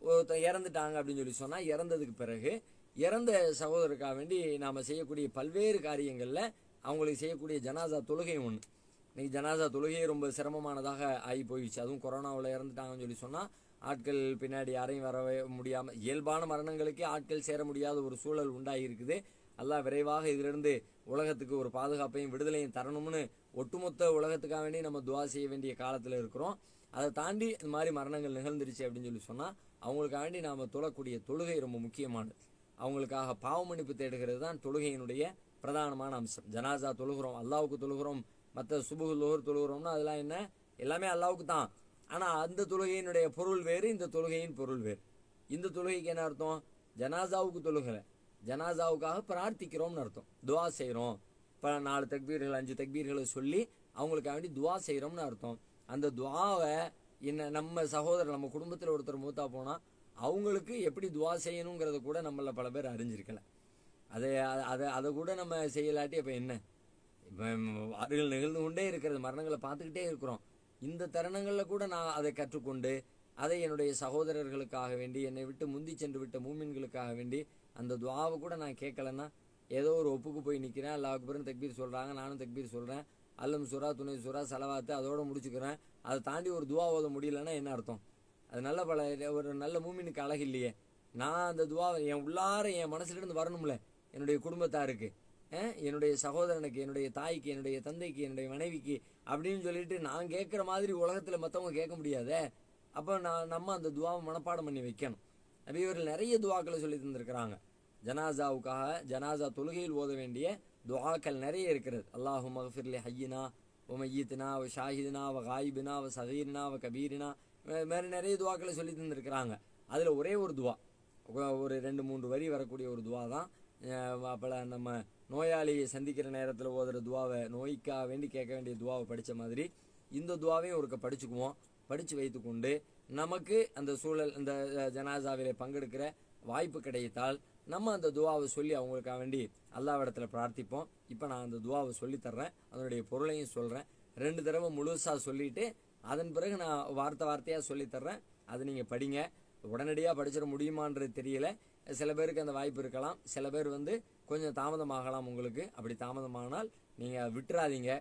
ஒருத்தன் இறந்துட்டாங்க அப்படின்னு சொல்லி சொன்னால் இறந்ததுக்கு பிறகு இறந்த சகோதரருக்காக வேண்டி நாம் செய்யக்கூடிய பல்வேறு காரியங்களில் அவங்களுக்கு செய்யக்கூடிய ஜனாசா தொழுகை ஒன்று இன்னைக்கு ஜனாசா தொழுகையே ரொம்ப சிரமமானதாக ஆகி போயிடுச்சு. அதுவும் கொரோனாவில் இறந்துட்டாங்கன்னு சொல்லி சொன்னால் ஆட்கள் பின்னாடி யாரையும் வரவே முடியாமல் இயல்பான மரணங்களுக்கே ஆட்கள் சேர முடியாத ஒரு சூழல் உண்டாகியிருக்குது. எல்லாம் அல்லாஹ் விரைவாக இதிலிருந்து உலகத்துக்கு ஒரு பாதுகாப்பையும் விடுதலையும் தரணும்னு ஒட்டுமொத்த உலகத்துக்காக வேண்டி நம்ம துவா செய்ய வேண்டிய காலத்தில் இருக்கிறோம். அதை தாண்டி இந்த மாதிரி மரணங்கள் நிகழ்ந்துருச்சு அப்படின்னு சொல்லி சொன்னால் அவங்களுக்காக வேண்டி நாம் தொழக்கூடிய தொழுகை ரொம்ப முக்கியமானது. அவங்களுக்காக பாவ மன்னிப்பு தேடுகிறது தான் தொழுகையினுடைய பிரதானமான அம்சம். ஜனாசா தொழுகிறோம் அல்லாவுக்கு தொழுகிறோம் மற்ற சுபுகு லோகர் தொழுகிறோம்னா அதெல்லாம் என்ன? எல்லாமே அல்லாவுக்கு தான். ஆனால் அந்த தொழுகையினுடைய பொருள் வேறு இந்த தொழுகையின் பொருள் வேறு. இந்த தொழுகைக்கு என்ன அர்த்தம்? ஜனாசாவுக்கு தொழுகலை. ஜனாசாவுக்காக பிரார்த்திக்கிறோம்னு அர்த்தம். துவா செய்கிறோம் இப்போ நாலு தக்பீர்கள் அஞ்சு தக்பீர்களை சொல்லி அவங்களுக்காக வேண்டி துவா செய்கிறோம்னு அர்த்தம். அந்த துவாவை என்ன நம்ம சகோதரர் நம்ம குடும்பத்தில் ஒருத்தர் மூத்தா போனால் அவங்களுக்கு எப்படி துவா செய்யணுங்கிறத கூட நம்மள பல பேர் அறிஞ்சிருக்கல. அதை அதை அதை கூட நம்ம செய்யலாட்டி அப்போ என்ன? இப்போ அருகில் நிகழ்ந்து கொண்டே இருக்கிறது மரணங்களை பார்த்துக்கிட்டே இருக்கிறோம். இந்த தருணங்களில் கூட நான் அதை கற்றுக்கொண்டு அதை என்னுடைய சகோதரர்களுக்காக வேண்டி என்னை விட்டு முந்தி சென்று விட்ட மூமின்களுக்காக வேண்டி அந்த துவாவை கூட நான் கேட்கலன்னா ஏதோ ஒரு ஒப்புக்கு போய் நிற்கிறேன் அல்லாவுக்கு பிறகு தக்பீர் சொல்கிறாங்க நானும் தக்பீர் சொல்கிறேன் அல்லம் சுறா துணை சுறா செலவாத்து அதோடு முடிச்சுக்கிறேன். அதை தாண்டி ஒரு துவா ஓத முடியலன்னா என்ன அர்த்தம்? அது நல்ல பல ஒரு நல்ல மூமினுக்கு அழகு இல்லையே. நான் அந்த துவாவை என் உள்ளார என் மனசுலேருந்து வரணும்ல. என்னுடைய குடும்பத்தாருக்கு என்னுடைய சகோதரனுக்கு என்னுடைய தாய்க்கு என்னுடைய தந்தைக்கு என்னுடைய மனைவிக்கு அப்படின்னு சொல்லிட்டு நான் கேட்குற மாதிரி உலகத்தில் மற்றவங்க கேட்க முடியாத. அப்போ நான் நம்ம அந்த துவாவை மனப்பாடம் பண்ணி வைக்கணும். அப்போ இவர்கள் நிறைய துவாக்களை சொல்லி தந்திருக்கிறாங்க. ஜனாசாவுக்காக ஜனாசா தொழுகையில் ஓத வேண்டிய துவாக்கள் நிறைய இருக்கிறது. அல்லாஹு மகஃபிர்லி ஹையினா வ மையித்னா அவ ஷாஹிதினா அவ காயிபினா அவ சகீர்னா அவ கபீரினா மாதிரி நிறைய துவாக்களை சொல்லி தந்திருக்கிறாங்க. அதில் ஒரே ஒரு துவா. ஒரு ரெண்டு மூன்று வரி வரக்கூடிய ஒரு துவா தான் அப்போ நம்ம நோயாளியை சந்திக்கிற நேரத்தில் ஓதுற துவாவை நோய்க்காக வேண்டி கேட்க வேண்டிய துவாவை படித்த மாதிரி இந்த துவாவையும் ஒருக்க படிச்சுக்குவோம். படித்து வைத்துக்கொண்டு நமக்கு அந்த சூழல் இந்த அஹ், ஜனாசாவிலே பங்கெடுக்கிற வாய்ப்பு கிடைத்தால் நம்ம அந்த துவாவை சொல்லி அவங்களுக்காக வேண்டி அல்லாவிடத்தில் பிரார்த்திப்போம். இப்போ நான் அந்த துவாவை சொல்லித் தர்றேன். அதனுடைய பொருளையும் சொல்கிறேன் ரெண்டு தடவை முழுசாக சொல்லிட்டு அதன் பிறகு நான் வார்த்தை வார்த்தையாக சொல்லித்தர்றேன் அதை நீங்கள் படிங்க. உடனடியாக படிச்சிட முடியுமான்றது தெரியல. சில பேருக்கு அந்த வாய்ப்பு இருக்கலாம். சில பேர் வந்து கொஞ்சம் தாமதமாகலாம் உங்களுக்கு. அப்படி தாமதமானால் நீங்கள் விட்டுறாதீங்க.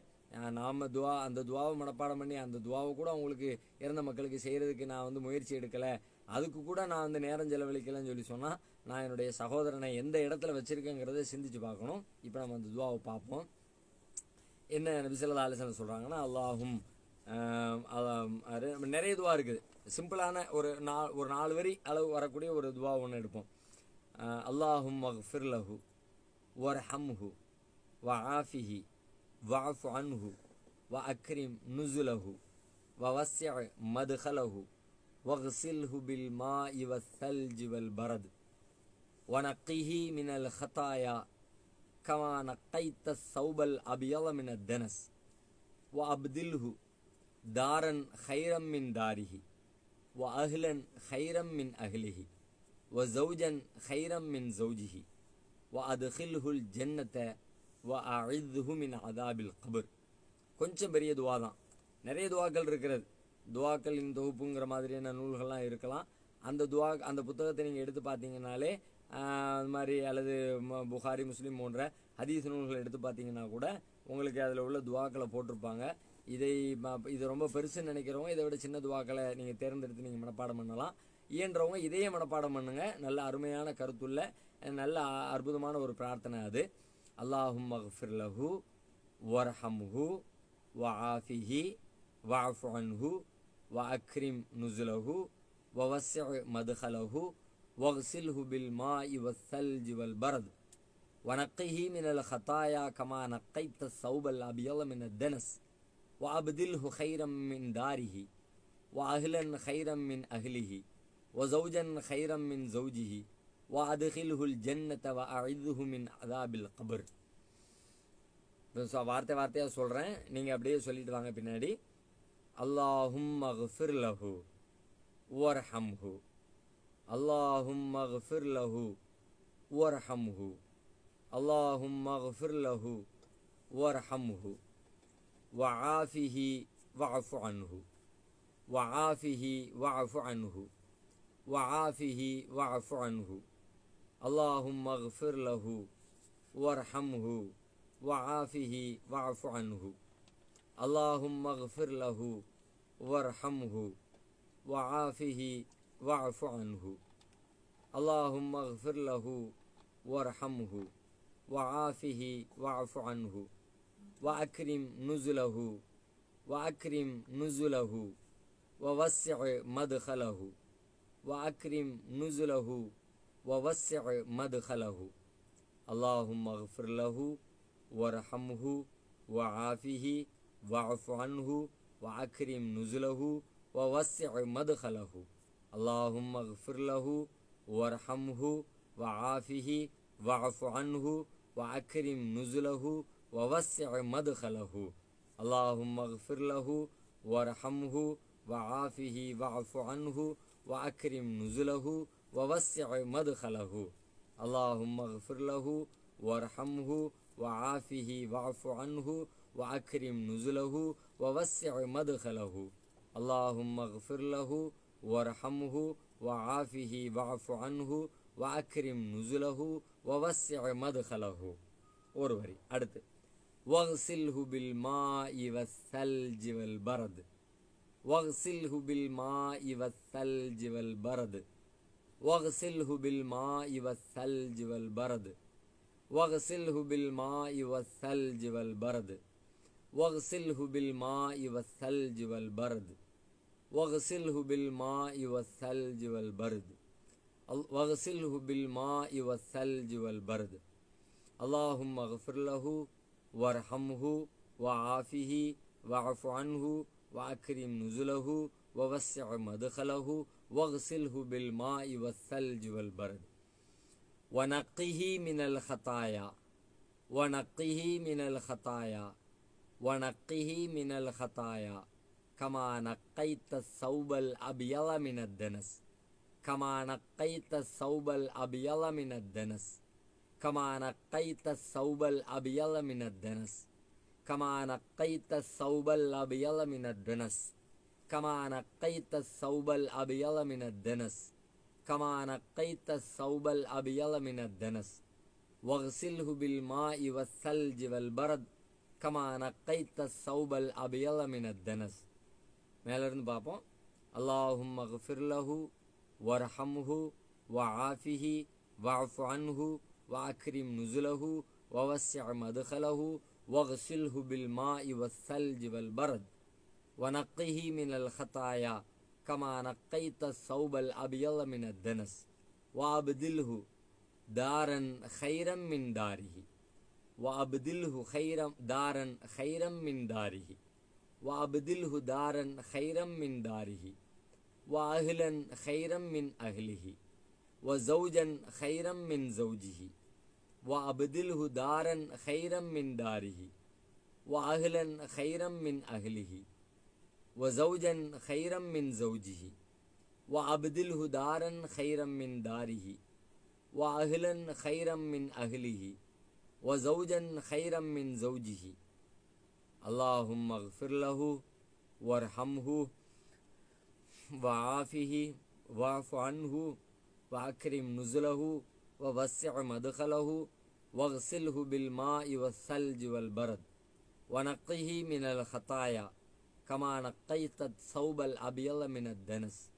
நாம் துவா அந்த துவாவை மனப்பாடம் பண்ணி அந்த துவாவை கூட உங்களுக்கு இறந்த மக்களுக்கு செய்கிறதுக்கு நான் வந்து முயற்சி எடுக்கலை. அதுக்கு கூட நான் வந்து நேரம் செலவழிக்கலைன்னு சொல்லி சொன்னால் நான் என்னுடைய சகோதரனை எந்த இடத்துல வச்சுருக்கேங்கிறத சிந்திச்சு பார்க்கணும். இப்போ நம்ம அந்த துவாவை பார்ப்போம். என்ன நபிசல்லா ஆலோசனை சொல்கிறாங்கன்னா அல்லாஹும் அது நிறைய துவா இருக்குது. சிம்பிளான ஒரு நா ஒரு நாலு வரி அளவு வரக்கூடிய ஒரு துவா ஒன்று எடுப்போம். அல்லாஹும் ஃபிர்லஹு وارحمه وعافه واعف عنه وأكرم نزله ووسع مدخله واغسله بالماء والثلج والبرد. ونقيه من الخطايا كما نقيت الثوب الأبيض من الدنس. وأبدله دارا خيرا من داره وأهلا خيرا من أهله وزوجا خيرا من زوجه. வ அது ஹில்ஹுல் ஜன்னத்தை வ அழுதுஹுமின் அதாபில் கபர் கொஞ்சம் பெரிய துவா தான். நிறைய துவாக்கள் இருக்கிறது. துவாக்களின் தொகுப்புங்கிற மாதிரியான நூல்கள்லாம் இருக்கலாம். அந்த துவா அந்த புத்தகத்தை நீங்கள் எடுத்து பார்த்தீங்கனாலே அது மாதிரி அல்லது புகாரி முஸ்லீம் போன்ற ஹதீஸ் நூல்களை எடுத்து பார்த்தீங்கன்னா கூட உங்களுக்கு அதில் உள்ள துவாக்களை போட்டிருப்பாங்க. இதை இது ரொம்ப பெருசுன்னு நினைக்கிறவங்க இதை விட சின்ன துவாக்களை நீங்கள் தேர்ந்தெடுத்து நீங்கள் மனப்பாடம் பண்ணலாம். இயன்றவங்க இதையே மனப்பாடம் பண்ணுங்கள் நல்ல அருமையான கருத்துள்ள நல்ல அ- அற்புதமான ஒரு பிரார்த்தனை அது அல்லாஹும் மஃபிர் லஹு வர்ஹம்ஹு وعافه واعف عنه وأكرم نزله ووسع مدخله واغسله بالماء والثلج والبرد ونقه من الخطايا كما نقيت الثوب الأبيض من الدنس وأبدله خيرا من داره وأهلا خيرا من أهله وزوجا خيرا من زوجه وأدخله الجنة وأعذه من عذاب القبر இப்போ சொ- வார்த்தை வார்த்தையாக சொல்கிறேன் நீங்கள் அப்படியே சொல்லிட்டு வாங்க பின்னாடி அல்லாஹும் மஃபிர் லஹு வர்ஹம்ஹு அல்லாஹும் மஃபிர் லஹு வர்ஹம்ஹு அல்லாஹும் மஃபிர் லஹு வர்ஹம்ஹு وعافه واعف عنه وعافه واعف عنه وعافه واعف عنه اللهم اغفر له وارحمه وعافه واعف عنه. اللهم اغفر له وارحمه وعافه واعف عنه. اللهم اغفر له وارحمه وعافه واعف عنه. وأكرم نزله وأكرم نزله ووسع مدخله. وأكرم نزله ووسع مدخله. اللهم اغفر له وارحمه وعافه واعف عنه وأكرم نزله ووسع مدخله. اللهم اغفر له وارحمه وعافه واعف عنه وأكرم نزله ووسع مدخله. اللهم اغفر له وارحمه وعافه واعف عنه وأكرم نزله ووسع مدخله اللهم اغفر له وارحمه وعافه واعف عنه وأكرم نزله ووسع مدخله اللهم اغفر له وارحمه وعافه واعف عنه وأكرم نزله ووسع مدخله ஒரு வரி அடுத்து وَغْسِلْهُ بِالْمَاءِ وَالثَّلْجِ وَالْبَرْدِ وَغْسِلْهُ بِالْمَاءِ وَالثَّلْجِ وَالْبَرْدِ وَغْسِلْهُ بِالْمَاءِ وَالثَّلْجِ وَالْبَرْدِ. وَغْسِلْهُ بِالْمَاءِ وَالثَّلْجِ وَالْبَرْدِ. وَغْسِلْهُ بِالْمَاءِ وَالثَّلْجِ وَالْبَرْدِ. وَغْسِلْهُ بِالْمَاءِ وَالثَّلْجِ وَالْبَرْدِ. وَغْسِلْهُ بِالْمَاءِ وَالثَّلْجِ وَالْبَرْدِ. اللهم اغفر له وارحمه وعافه واعف عنه وأكرم نزله ووسع مدخله واغسله بالماء والثلج والبرد. ونقه من الخطايا. ونقه من الخطايا. ونقه من الخطايا. كما نقيت الثوب الأبيض من الدنس. كما نقيت الثوب الأبيض من الدنس. كما نقيت الثوب الأبيض من الدنس. كما نقيت الثوب الأبيض من الدنس. كما نقيت الثوب الأبيض من الدنس كما نقيت الثوب الأبيض من الدنس واغسله بالماء والثلج والبرد كما نقيت الثوب الأبيض من الدنس மேலிருந்து பார்ப்போம் اللهم اغفر له وارحمه وعافه واعف عنه وأكرم نزله ووسع مدخله واغسله بالماء والثلج والبرد ونقه من الخطايا كما نقيت الثوب الأبيض من الدنس وأبدله دارا خيرا من داره وأبدله خيرا دارا خيرا من داره وأبدله دارا خيرا من داره وأهلا خيرا من أهله وزوجا خيرا من زوجه وأبدله دارا خيرا من داره وأهلا خيرا من أهله. وزوجا خيرا من زوجه وأبدله دارا خيرا من داره وأهلا خيرا من أهله وزوجا خيرا من زوجه. اللهم اغفر له وارحمه وعافه واعف عنه وأكرم نزله ووسع مدخله واغسله بالماء والثلج والبرد ونقه من الخطايا. كما نقيت الثوب الأبيض من الدنس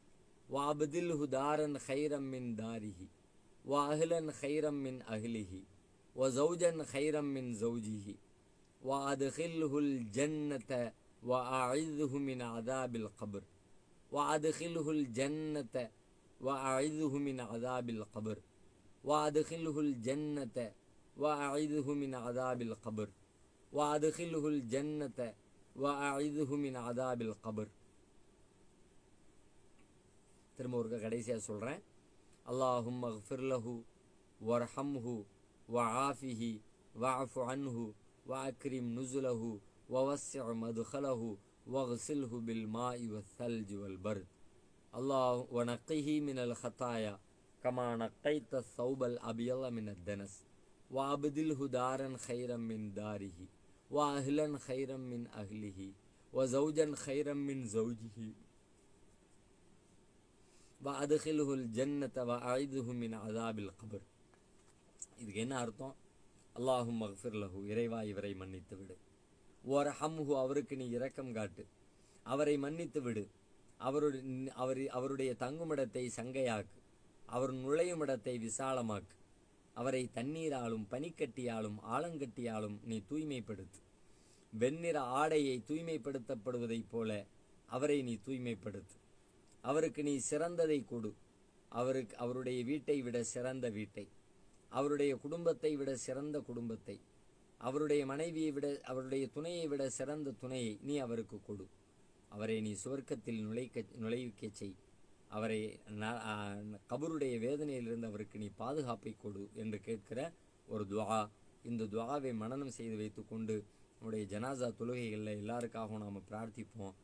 وأبدله دارا خيرا من داره وأهلا خيرا من أهله وزوجا خيرا من زوجه وأدخله الجنة وأعذه من عذاب القبر وأدخله الجنة وأعذه من عذاب القبر وأدخله الجنة وأعذه من عذاب القبر وأدخله الجنة وأعذه من عذاب القبر திரும்ப ஒரு கடைசியாக சொல்கிறேன் அல்லாஹும் அஃபிர் லஹு வர்ஹம்ஹு வஆஃபிஹி வஅஃபு அன்ஹு وأكرم نزله ووسع مدخله واغسله بالماء والثلج والبرد الله ونقه من الخطايا كما نقيت الثوب الأبيض من الدنس وأبدله دارا خيرا من داره வா அஹ்லன் ஹைரம் மின் அஹ்லிஹி வ ஜௌஜன் ஹைரம் மின் ஜௌஜிஹி வ அதுஹில்ஹுல் ஜன்னத வ ஆயுதுஹு அதாபில் கபர் இதுக்கு என்ன அர்த்தம்? அல்லாஹும் மஹ்ஃபிர் லஹு இறைவா இவரை மன்னித்து விடு. ஓர் ஹம்ஹு அவருக்கு நீ இரக்கம் காட்டு. அவரை மன்னித்து விடு. அவருடைய அவர் அவருடைய தங்குமிடத்தை சங்கையாக்கு. அவர் நுழையும் இடத்தை விசாலமாக்கு. அவரை தண்ணீராலும் பனிக்கட்டியாலும் ஆலங்கட்டியாலும் நீ தூய்மைப்படுத்து. வெண்ணிற ஆடையை தூய்மைப்படுத்தப்படுவதைப் போல அவரை நீ தூய்மைப்படுத்து. அவருக்கு நீ சிறந்ததை கொடு. அவருக்கு அவருடைய வீட்டை விட சிறந்த வீட்டை. அவருடைய குடும்பத்தை விட சிறந்த குடும்பத்தை. அவருடைய மனைவியை விட அவருடைய துணையை விட சிறந்த துணையை நீ அவருக்கு கொடு. அவரை நீ சுவர்க்கத்தில் நுழைக்க நுழைவிக்கச் செய். அவரை கபருடைய வேதனையிலிருந்து அவருக்கு நீ பாதுகாப்பை கொடு என்று கேட்கிற ஒரு துவா. இந்த துவாவை மனனம் செய்து வைத்துக்கொண்டு நம்முடைய ஜனாசா தொழுகைகளில் எல்லாருக்காகவும் நாம் பிரார்த்திப்போம்.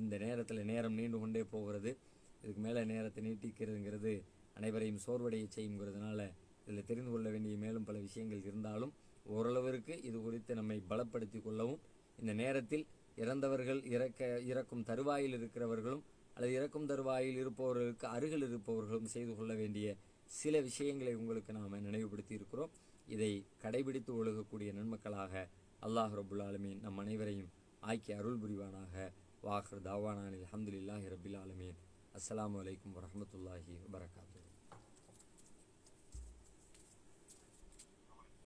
இந்த நேரத்தில் நேரம் நீண்டு கொண்டே போகிறது. இதுக்கு மேலே நேரத்தை நீட்டிக்கிறதுங்கிறது அனைவரையும் சோர்வடைய செய்யுங்கிறதுனால இதில் தெரிந்து கொள்ள வேண்டிய மேலும் பல விஷயங்கள் இருந்தாலும் ஓரளவிற்கு இது குறித்து நம்மை பலப்படுத்தி கொள்ளவும் இந்த நேரத்தில் இறந்தவர்கள் இறக்க இறக்கும் தருவாயில் இருக்கிறவர்களும் அல்லது இறக்கும் தருவாயில் இருப்பவர்களுக்கு அருகில் இருப்பவர்களும் செய்து கொள்ள வேண்டிய சில விஷயங்களை உங்களுக்கு நாம் நினைவுபடுத்தி இருக்கிறோம் இதை கடைபிடித்து ஒழுகக்கூடிய நன்மக்களாக அல்லாஹ் ரபுல் ஆலமீன் நம் அனைவரையும் ஆக்கி அருள் புரிவானாக. வாஹர் தாவானான் அஹமதுல்லாஹி ரபில் ஆலமீன். அஸ்லாம் வலைக்கம் வரமத்துல்லாஹி வபரகாத்துஹு